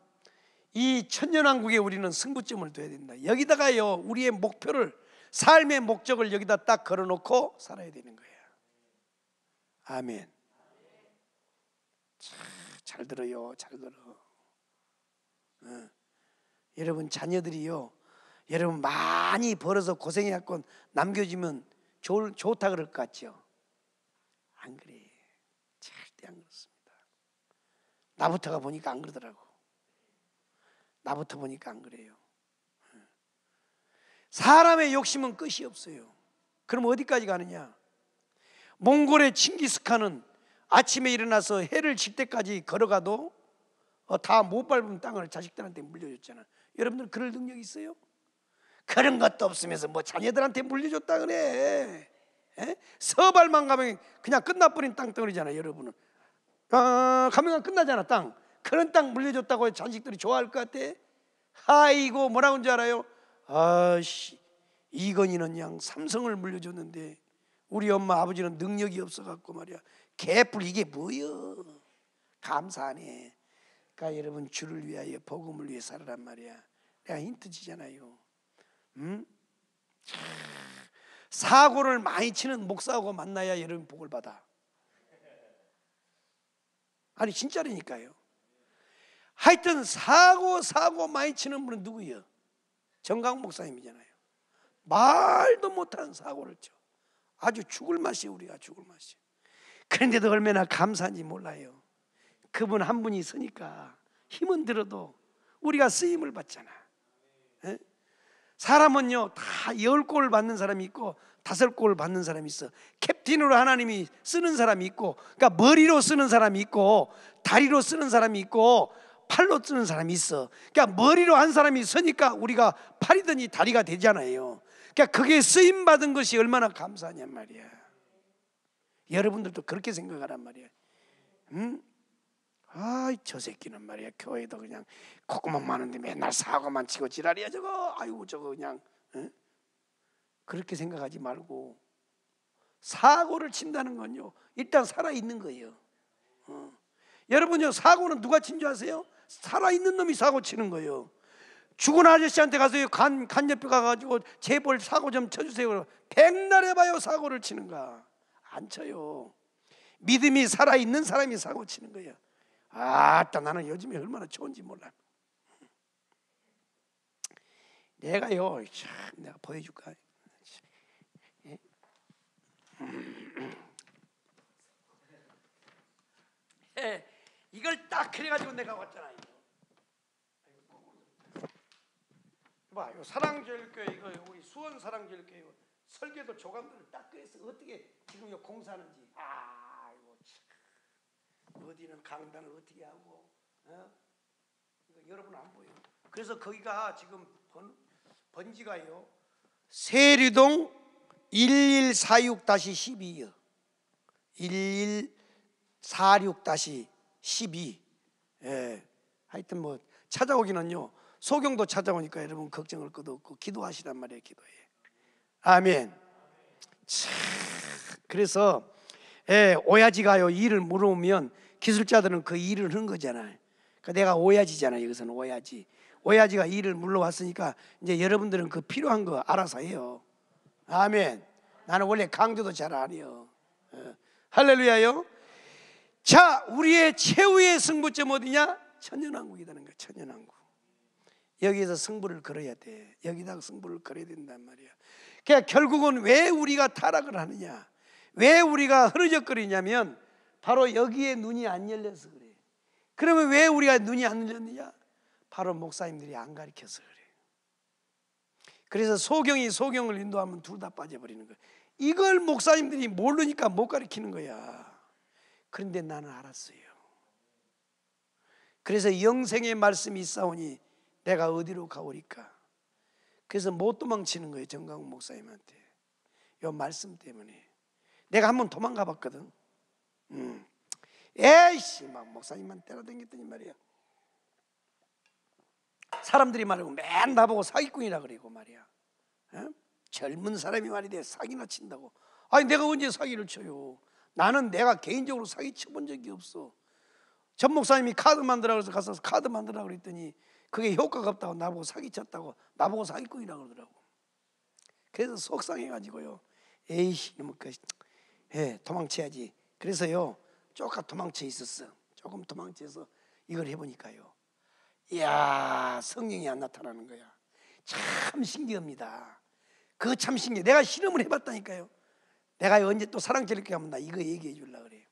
이 천년왕국에 우리는 승부점을 둬야 된다. 여기다가요 우리의 목표를 삶의 목적을 여기다 딱 걸어놓고 살아야 되는 거예요. 아멘. 참, 잘 들어요, 잘 들어. 어. 여러분 자녀들이요, 여러분 많이 벌어서 고생해갖고 남겨주면 좋, 좋다 그럴 것 같죠? 안 그래. 절대 안 그렇습니다. 나부터가 보니까 안 그러더라고. 나부터 보니까 안 그래요. 사람의 욕심은 끝이 없어요. 그럼 어디까지 가느냐? 몽골의 칭기스칸은 아침에 일어나서 해를 질 때까지 걸어가도 어, 다못 밟은 땅을 자식들한테 물려줬잖아. 여러분들 그럴 능력 있어요? 그런 것도 없으면서 뭐 자녀들한테 물려줬다 그래. 에? 서발만 가면 그냥 끝나버린 땅덩어리잖아, 여러분은. 아, 가면 끝나잖아, 땅. 그런 땅 물려줬다고 자식들이 좋아할 것 같아? 아이고, 뭐라고 한줄 알아요? 아씨, 이건희는 그냥 삼성을 물려줬는데 우리 엄마 아버지는 능력이 없어갖고 말이야. 개뿔 이게 뭐여? 감사하네. 그러니까 여러분 주를 위하여 복음을 위해 살아란 말이야. 내가 힌트 지잖아요. 음? 사고를 많이 치는 목사하고 만나야 여러분 복을 받아. 아니 진짜라니까요. 하여튼 사고 사고 많이 치는 분은 누구예요? 정강 목사님이잖아요. 말도 못하는 사고를 쳐. 아주 죽을 맛이 우리가 죽을 맛이. 그런데도 얼마나 감사한지 몰라요. 그분 한 분이 있으니까 힘은 들어도 우리가 쓰임을 받잖아. 에? 사람은요 다 열골 받는 사람이 있고 다섯 골 받는 사람이 있어. 캡틴으로 하나님이 쓰는 사람이 있고, 그러니까 머리로 쓰는 사람이 있고, 다리로 쓰는 사람이 있고, 팔로 쓰는 사람이 있어. 그러니까 머리로 한 사람이 서니까 우리가 팔이더니 다리가 되잖아요. 그러니까 그게 쓰임 받은 것이 얼마나 감사하냔 말이야. 여러분들도 그렇게 생각하란 말이야. 응? 아이 저 새끼는 말이야 교회도 그냥 콧구멍 많은데 맨날 사고만 치고 지랄이야 저거 아이고 저거 그냥 응? 그렇게 생각하지 말고 사고를 친다는 건요 일단 살아 있는 거예요. 어. 여러분요 사고는 누가 친 줄 아세요? 살아 있는 놈이 사고 치는 거예요. 죽은 아저씨한테 가서 간 간접뼈 가가지고 제볼 사고 좀 쳐주세요. 백날 해봐요 사고를 치는가 안 쳐요. 믿음이 살아 있는 사람이 사고 치는 거예요. 아따 나는 요즘에 얼마나 좋은지 몰라. 내가요 참 내가 보여줄까? 예? 예, 이걸 딱 그래가지고 내가 왔잖아. 이거. 봐, 요 사랑제일교회 이거 우리 수원 사랑제일교회 설계도 조감들을 딱 그래서 어떻게 지금 요 공사하는지 아 이거 참 어디는 강단을 어떻게 하고 어? 이거 여러분 안 보여. 그래서 거기가 지금 번, 번지가요 세류동 1146-12요. 1146-12. 예. 하여튼 뭐 찾아오기는요. 소경도 찾아오니까 여러분 걱정할 것도 없고 기도하시란 말이에요. 기도해. 아멘. 참, 그래서 예, 오야지가요 일을 물어오면 기술자들은 그 일을 한 거잖아요. 그러니까 내가 오야지잖아요. 여기서는 오야지. 오야지가 일을 물러왔으니까 이제 여러분들은 그 필요한 거 알아서 해요. 아멘. 나는 원래 강조도 잘 안 해요. 어. 할렐루야요. 자, 우리의 최후의 승부점 어디냐? 천년왕국이라는 거야. 천년왕국. 여기에서 승부를 걸어야 돼. 여기다가 승부를 걸어야 된단 말이야. 그러니까 결국은 왜 우리가 타락을 하느냐? 왜 우리가 흐느적거리냐면 바로 여기에 눈이 안 열려서 그래. 그러면 왜 우리가 눈이 안 열렸느냐? 바로 목사님들이 안 가르쳐서 그래. 그래서 소경이 소경을 인도하면 둘 다 빠져버리는 거야. 이걸 목사님들이 모르니까 못 가르치는 거야. 그런데 나는 알았어요. 그래서 영생의 말씀이 있사오니 내가 어디로 가오리까? 그래서 못 도망치는 거예요. 정강 목사님한테. 요 말씀 때문에. 내가 한번 도망가 봤거든. 음. 에이씨, 막 목사님만 때려댕겼더니 말이야. 사람들이 말하고 맨 나보고 사기꾼이라 그러고 말이야. 어? 젊은 사람이 말이 돼 사기나 친다고. 아니 내가 언제 사기를 쳐요? 나는 내가 개인적으로 사기 쳐본 적이 없어. 전 목사님이 카드 만들라 그래서 가서 카드 만들라 그랬더니 그게 효과가 없다고 나보고 사기 쳤다고 나보고 사기꾼이라 그러더라고. 그래서 속상해가지고요. 에이씨, 뭐 그, 예, 도망쳐야지. 그래서요, 조금 도망쳐 있었어. 조금 도망쳐서 이걸 해보니까요. 이야, 성령이 안 나타나는 거야. 참 신기합니다. 그거 참 신기해. 내가 실험을 해봤다니까요. 내가 언제 또 사랑제일교회 하면 나 이거 얘기해 주려 그래요.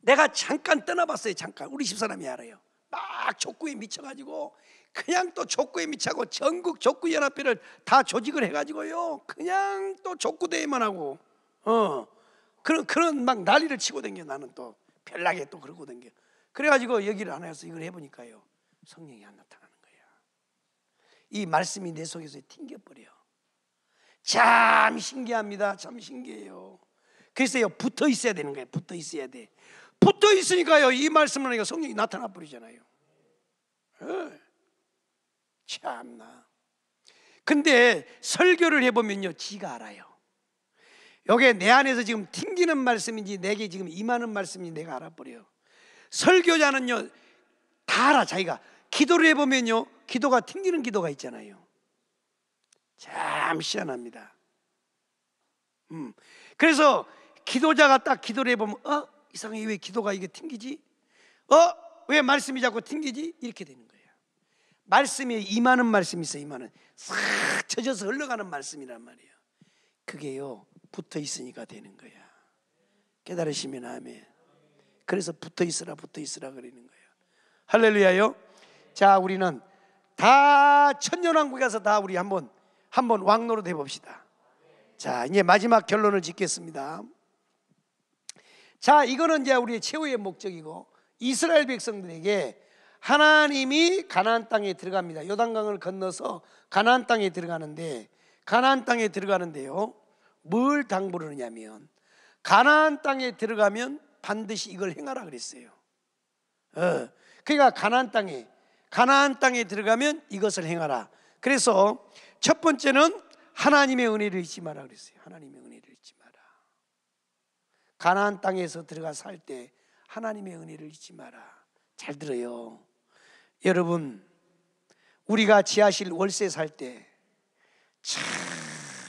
내가 잠깐 떠나봤어요. 잠깐. 우리 집사람이 알아요. 막 족구에 미쳐가지고 그냥 또 족구에 미쳐고 전국 족구 연합회를 다 조직을 해가지고요. 그냥 또 족구 대회만 하고 어 그런 그런 막 난리를 치고 댕겨 나는 또 별나게 또 그러고 댕겨. 그래가지고 여기를 하나 해서 이걸 해보니까요. 성령이 안 나타나는 거야. 이 말씀이 내 속에서 튕겨버려. 참 신기합니다. 참 신기해요. 그래서요 붙어 있어야 되는 거예요. 붙어 있어야 돼. 붙어 있으니까요 이 말씀을 하니까 성령이 나타나 버리잖아요. 어. 참나. 근데 설교를 해보면요 지가 알아요. 요게 내 안에서 지금 튕기는 말씀인지 내게 지금 임하는 말씀인지 내가 알아버려요. 설교자는요 다 알아 자기가 기도를 해보면요 기도가 튕기는 기도가 있잖아요. 참 희한합니다. 음. 그래서 기도자가 딱 기도를 해보면 어 이상해 왜 기도가 이게 튕기지? 어 왜 말씀이 자꾸 튕기지? 이렇게 되는 거예요. 말씀이 임하는 말씀이 있어 임하는 싹 젖어서 흘러가는 말씀이란 말이에요. 그게요 붙어 있으니까 되는 거야. 깨달으시면 아멘. 그래서 붙어 있으라 붙어 있으라 그러는 거예요. 할렐루야요. 자 우리는 다 천년왕국 가서 다 우리 한번 한번 왕노릇 해봅시다. 자 이제 마지막 결론을 짓겠습니다. 자, 이거는 이제 우리의 최후의 목적이고 이스라엘 백성들에게 하나님이 가나안 땅에 들어갑니다. 요단강을 건너서 가나안 땅에 들어가는데 가나안 땅에 들어가는데요. 뭘 당부를 하냐면 가나안 땅에 들어가면 반드시 이걸 행하라 그랬어요. 어, 그러니까 가나안 땅에 가나안 땅에 들어가면 이것을 행하라. 그래서 첫 번째는 하나님의 은혜를 잊지 마라 그랬어요. 하나님의 은혜를. 가나안 땅에서 들어가 살 때 하나님의 은혜를 잊지 마라. 잘 들어요. 여러분, 우리가 지하실 월세 살 때 참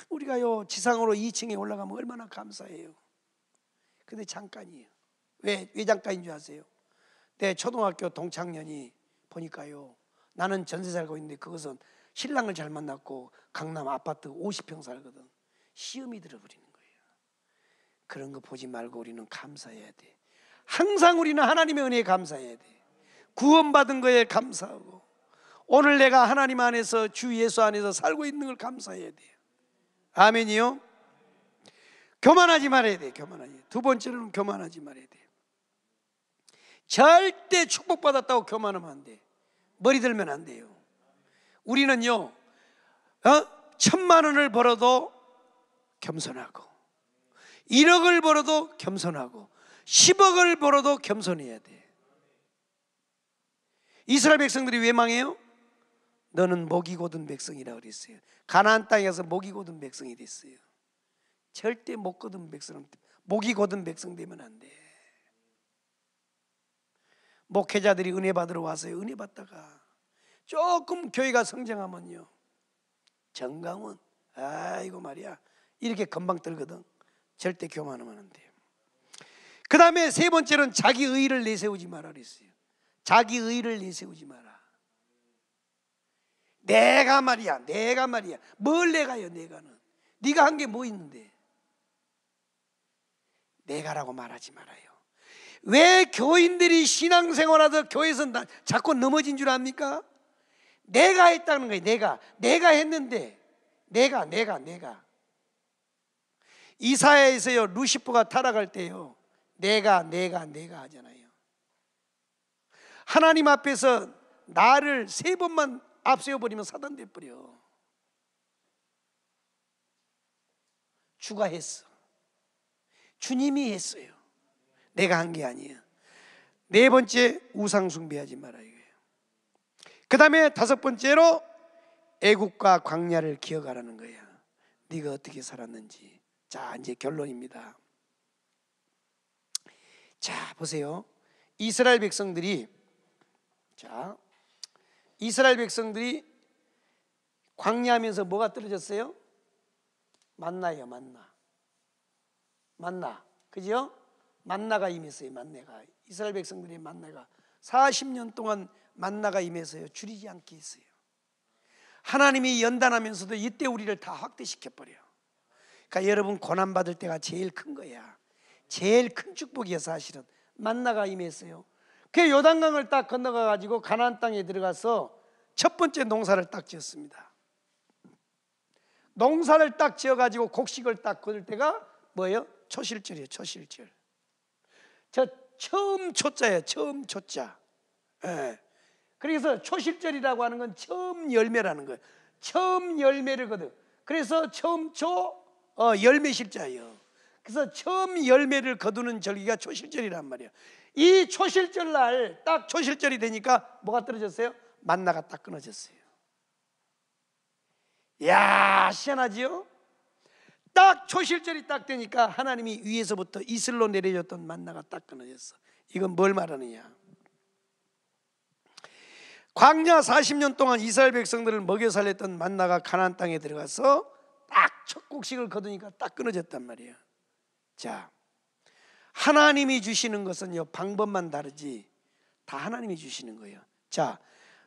우리가요 지상으로 2층에 올라가면 얼마나 감사해요. 근데 잠깐이에요. 왜, 왜 잠깐인 줄 아세요? 내 초등학교 동창년이 보니까요. 나는 전세 살고 있는데 그것은 신랑을 잘 만났고 강남 아파트 50평 살거든. 시험이 들어버리는. 그런 거 보지 말고 우리는 감사해야 돼. 항상 우리는 하나님의 은혜에 감사해야 돼. 구원받은 거에 감사하고 오늘 내가 하나님 안에서 주 예수 안에서 살고 있는 걸 감사해야 돼요. 아멘이요. 교만하지 말아야 돼. 교만하지. 두 번째로는 교만하지 말아야 돼. 절대 축복받았다고 교만하면 안 돼. 머리 들면 안 돼요. 우리는요, 어? 천만 원을 벌어도 겸손하고, 1억을 벌어도 겸손하고, 10억을 벌어도 겸손해야 돼. 이스라엘 백성들이 왜 망해요? 너는 목이 고든 백성이라 그랬어요. 가나안 땅에서 목이 고든 백성이 됐어요. 절대 목 고든 백성, 목이 고든 백성 되면 안 돼. 목회자들이 은혜 받으러 와서요. 은혜 받다가 조금 교회가 성장하면요. 정강은 아이고 말이야. 이렇게 금방 들거든. 절대 교만하면 안 돼요. 그 다음에 세 번째는 자기 의를 내세우지 마라 그랬어요. 자기 의를 내세우지 마라. 내가 말이야, 내가 말이야. 뭘 내가요, 내가는. 네가 한 게 뭐 있는데? 내가라고 말하지 말아요. 왜 교인들이 신앙생활하다 교회에서 자꾸 넘어진 줄 압니까? 내가 했다는 거예요. 내가 내가 했는데 내가 내가 내가 이사야에서요 루시퍼가 타락할 때요 내가 내가 내가 하잖아요. 하나님 앞에서 나를 세 번만 앞세워 버리면 사단 돼 버려. 주가 했어. 주님이 했어요. 내가 한 게 아니에요. 네 번째 우상 숭배하지 말아요. 그 다음에 다섯 번째로 애국과 광야를 기억하라는 거야. 네가 어떻게 살았는지. 자, 이제 결론입니다. 자, 보세요. 이스라엘 백성들이 자, 이스라엘 백성들이 광야하면서 뭐가 떨어졌어요? 만나요, 만나. 만나. 그죠? 만나가 임했어요, 만나가. 이스라엘 백성들이 만나가 40년 동안 만나가 임해서요. 줄이지 않게 했어요. 하나님이 연단하면서도 이때 우리를 다 확대시켜 버려. 그러니까 여러분 고난 받을 때가 제일 큰 거야. 제일 큰 축복이야 사실은. 만나가 임했어요. 그 요단강을 딱 건너가 가지고 가나안 땅에 들어가서 첫 번째 농사를 딱 지었습니다. 농사를 딱 지어 가지고 곡식을 딱 거둘 때가 뭐예요? 초실절이에요. 초실절. 저 처음 초자예요. 처음 초자. 예. 그래서 초실절이라고 하는 건 처음 열매라는 거예요. 처음 열매를 거든. 그래서 처음 초 어, 열매 실자예요. 그래서 처음 열매를 거두는 절기가 초실절이란 말이에요. 이 초실절 날 딱 초실절이 되니까 뭐가 떨어졌어요? 만나가 딱 끊어졌어요. 야, 희한하지요? 딱 초실절이 딱 되니까 하나님이 위에서부터 이슬로 내려졌던 만나가 딱 끊어졌어. 이건 뭘 말하느냐? 광야 40년 동안 이스라엘 백성들을 먹여 살렸던 만나가 가나안 땅에 들어가서 딱 첫 곡식을 거두니까 딱 끊어졌단 말이에요. 자, 하나님이 주시는 것은요 방법만 다르지 다 하나님이 주시는 거예요. 자,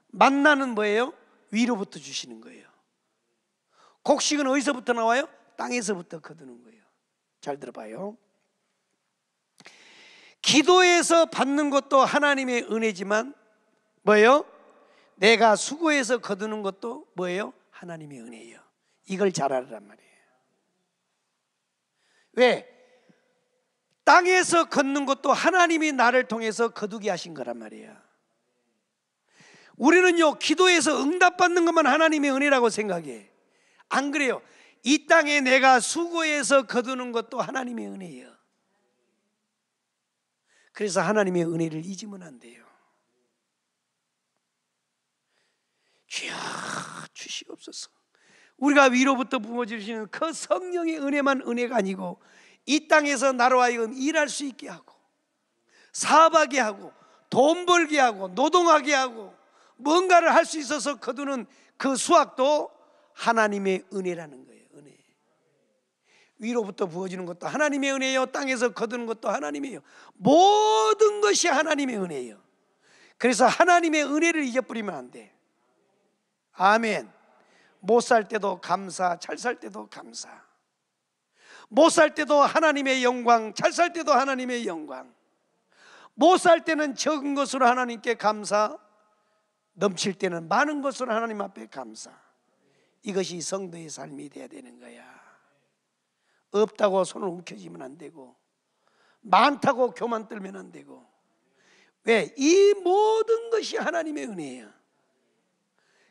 만나는 뭐예요? 위로부터 주시는 거예요. 곡식은 어디서부터 나와요? 땅에서부터 거두는 거예요. 잘 들어봐요. 기도에서 받는 것도 하나님의 은혜지만 뭐예요? 내가 수고해서 거두는 것도 뭐예요? 하나님의 은혜예요. 이걸 잘 알으란 말이에요. 왜? 땅에서 걷는 것도 하나님이 나를 통해서 거두게 하신 거란 말이에요. 우리는요, 기도에서 응답받는 것만 하나님의 은혜라고 생각해. 안 그래요. 이 땅에 내가 수고해서 거두는 것도 하나님의 은혜예요. 그래서 하나님의 은혜를 잊으면 안 돼요. 주여 주시옵소서. 우리가 위로부터 부어주시는 그 성령의 은혜만 은혜가 아니고 이 땅에서 나로 하여금 일할 수 있게 하고 사업하게 하고 돈 벌게 하고 노동하게 하고 뭔가를 할 수 있어서 거두는 그 수학도 하나님의 은혜라는 거예요. 은혜. 위로부터 부어지는 것도 하나님의 은혜요. 땅에서 거두는 것도 하나님이에요. 모든 것이 하나님의 은혜예요. 그래서 하나님의 은혜를 잊어버리면 안 돼. 아멘. 못 살 때도 감사, 잘 살 때도 감사. 못 살 때도 하나님의 영광, 잘 살 때도 하나님의 영광. 못 살 때는 적은 것으로 하나님께 감사, 넘칠 때는 많은 것으로 하나님 앞에 감사. 이것이 성도의 삶이 되어야 되는 거야. 없다고 손을 움켜쥐면 안 되고, 많다고 교만 떨면 안 되고. 왜? 이 모든 것이 하나님의 은혜예요.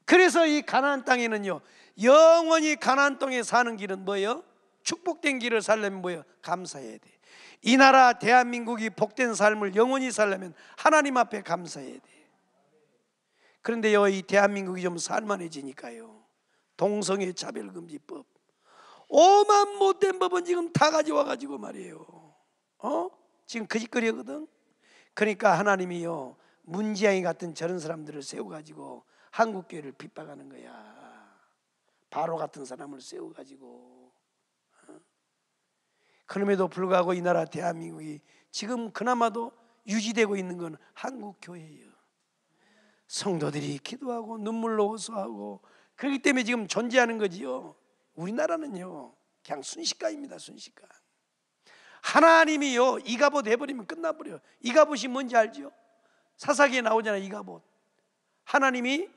그래서 이 가나안 땅에는요 영원히 가나안 땅에 사는 길은 뭐예요? 축복된 길을 살려면 뭐예요? 감사해야 돼. 이 나라 대한민국이 복된 삶을 영원히 살려면 하나님 앞에 감사해야 돼. 그런데요 이 대한민국이 좀 살만해지니까요 동성애 차별금지법 오만 못된 법은 지금 다 가져와 가지고 말이에요. 어? 지금 거짓거리거든. 그러니까 하나님이요 문지양이 같은 저런 사람들을 세워 가지고 한국 교회를 핍박하는 거야. 바로 같은 사람을 세워 가지고 어? 그럼에도 불구하고 이 나라 대한민국이 지금 그나마도 유지되고 있는 건 한국 교회예요. 성도들이 기도하고 눈물로 호소하고 그렇기 때문에 지금 존재하는 거지요. 우리나라는요 그냥 순식간입니다 순식간. 하나님이요 이가봇 해버리면 끝나버려. 이가봇이 뭔지 알죠? 사사기에 나오잖아 이가봇. 하나님이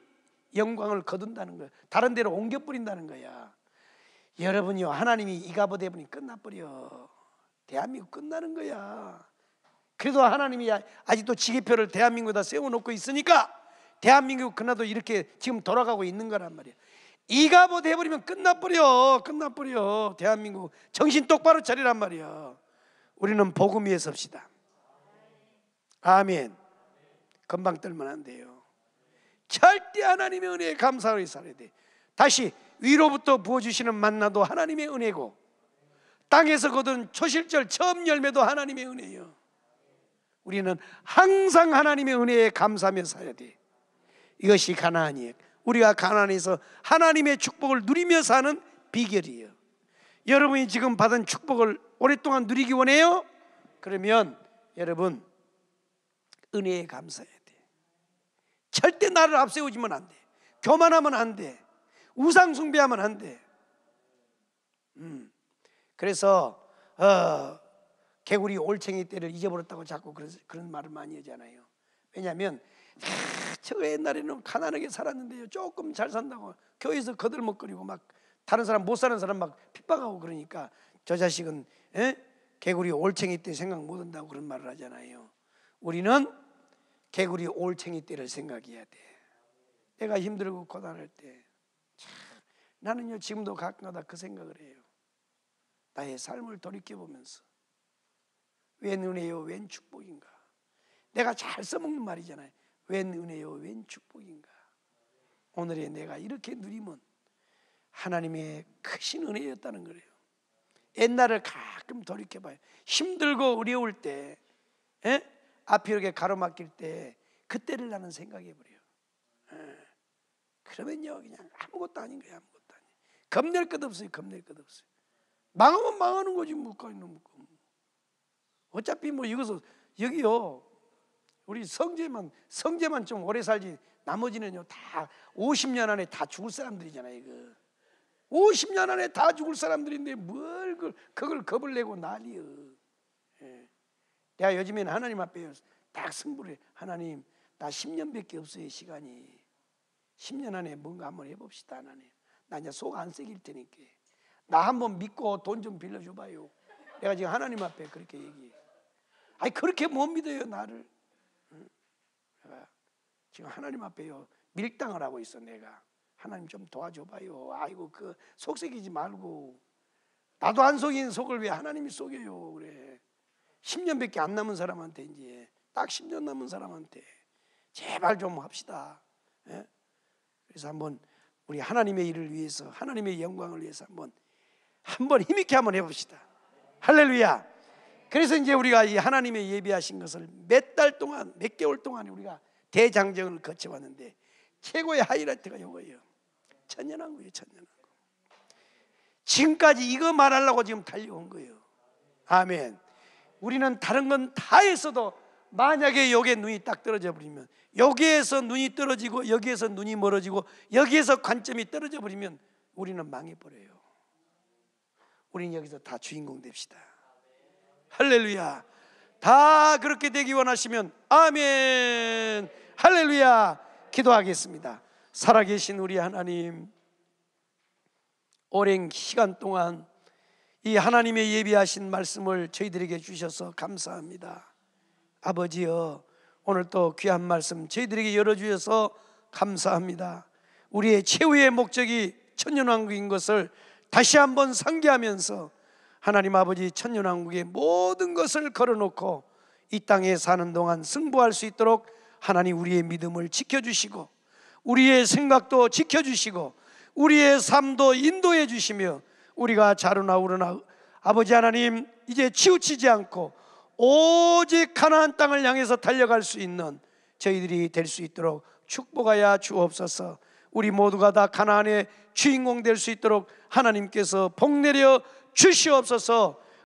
영광을 거둔다는 거야. 다른 데로 옮겨 버린다는 거야. 여러분이요 하나님이 이가봇 해버리면 끝나버려. 대한민국 끝나는 거야. 그래도 하나님이 아직도 지기표를 대한민국에다 세워놓고 있으니까 대한민국 그나도 이렇게 지금 돌아가고 있는 거란 말이야. 이가봇 해버리면 끝나버려, 끝나버려. 대한민국 정신 똑바로 차리란 말이야. 우리는 복음 위에 섭시다. 아멘. 금방 떨면 안 돼요. 절대 하나님의 은혜에 감사하게 살아야 돼. 다시 위로부터 부어주시는 만나도 하나님의 은혜고 땅에서 거둔 초실절 처음 열매도 하나님의 은혜요. 우리는 항상 하나님의 은혜에 감사하며 살아야 돼. 이것이 가나안이에요. 우리가 가나안에서 하나님의 축복을 누리며 사는 비결이에요. 여러분이 지금 받은 축복을 오랫동안 누리기 원해요? 그러면 여러분 은혜에 감사해야 돼. 절대 나를 앞세우지면 안 돼. 교만하면 안 돼. 우상 숭배하면 안 돼. 음. 그래서 어, 개구리 올챙이 때를 잊어버렸다고 자꾸 그런, 그런 말을 많이 하잖아요. 왜냐하면 아, 저 옛날에는 가난하게 살았는데요. 조금 잘 산다고 교회에서 거들먹거리고 막 다른 사람 못 사는 사람 막 핍박하고 그러니까 저 자식은 에? 개구리 올챙이 때 생각 못 한다고 그런 말을 하잖아요. 우리는 개구리 올챙이 때를 생각해야 돼. 내가 힘들고 고단할 때 참, 나는요 지금도 가끔가다 그 생각을 해요. 나의 삶을 돌이켜 보면서 웬 은혜요, 웬 축복인가? 내가 잘 써먹는 말이잖아요. 웬 은혜요, 웬 축복인가? 오늘의 내가 이렇게 누리면 하나님의 크신 은혜였다는 거예요. 옛날을 가끔 돌이켜봐요. 힘들고 어려울 때, 에? 예? 앞이 이렇게 가로막힐 때, 그때를 나는 생각해 버려요. 예. 그러면요, 그냥 아무것도 아닌 거예요, 아무것도 아니. 겁낼 것 없어요, 겁낼 것 없어요. 망하면 망하는 거지, 묵가 있는 묵고. 어차피 뭐 이것은 여기요, 우리 성제만 성제만 좀 오래 살지 나머지는요 다 50년 안에 다 죽을 사람들이잖아요. 이거 50년 안에 다 죽을 사람들인데 뭘 그걸, 겁을 내고 난리여. 예. 내가 요즘에는 하나님 앞에 딱 승부를 해. 하나님 나 10년밖에 없어요 시간이. 10년 안에 뭔가 한번 해봅시다 하나님. 나 이제 속안 새길 테니까. 나 한번 믿고 돈 좀 빌려줘봐요. 내가 지금 하나님 앞에 그렇게 얘기해. 아니 그렇게 못 믿어요 나를. 지금 하나님 앞에요 밀당을 하고 있어 내가. 하나님 좀 도와줘봐요. 아이고 그 속색이지 말고 나도 안 속인 속을 왜 하나님이 속여요 그래. 10년밖에 안 남은 사람한테 이제 딱 10년 남은 사람한테 제발 좀 합시다. 예? 그래서 한번 우리 하나님의 일을 위해서 하나님의 영광을 위해서 한번 한번 힘있게 한번 해봅시다. 할렐루야. 그래서 이제 우리가 이 하나님의 예비하신 것을 몇 달 동안 몇 개월 동안 우리가 대장정을 거쳐왔는데 최고의 하이라이트가 이거예요. 천년왕국이에요, 천년왕국. 지금까지 이거 말하려고 지금 달려온 거예요. 아멘. 우리는 다른 건 다 했어도 만약에 여기에 눈이 딱 떨어져 버리면 여기에서 눈이 떨어지고 여기에서 눈이 멀어지고 여기에서 관점이 떨어져 버리면 우리는 망해 버려요. 우리는 여기서 다 주인공 됩시다. 할렐루야. 다 그렇게 되기 원하시면 아멘. 할렐루야. 기도하겠습니다. 살아계신 우리 하나님, 오랜 시간 동안 이 하나님의 예비하신 말씀을 저희들에게 주셔서 감사합니다. 아버지여, 오늘 또 귀한 말씀 저희들에게 열어주셔서 감사합니다. 우리의 최후의 목적이 천년왕국인 것을 다시 한번 상기하면서 하나님 아버지 천년왕국의 모든 것을 걸어놓고 이 땅에 사는 동안 승부할 수 있도록 하나님 우리의 믿음을 지켜주시고 우리의 생각도 지켜주시고 우리의 삶도 인도해 주시며 우리가 자루나 우러나 아버지 하나님 이제 치우치지 않고 오직 가나안 땅을 향해서 달려갈 수 있는 저희들이 될 수 있도록 축복하여 주옵소서. 우리 모두가 다 가나안의 주인공 될 수 있도록 하나님께서 복 내려 주시옵소서.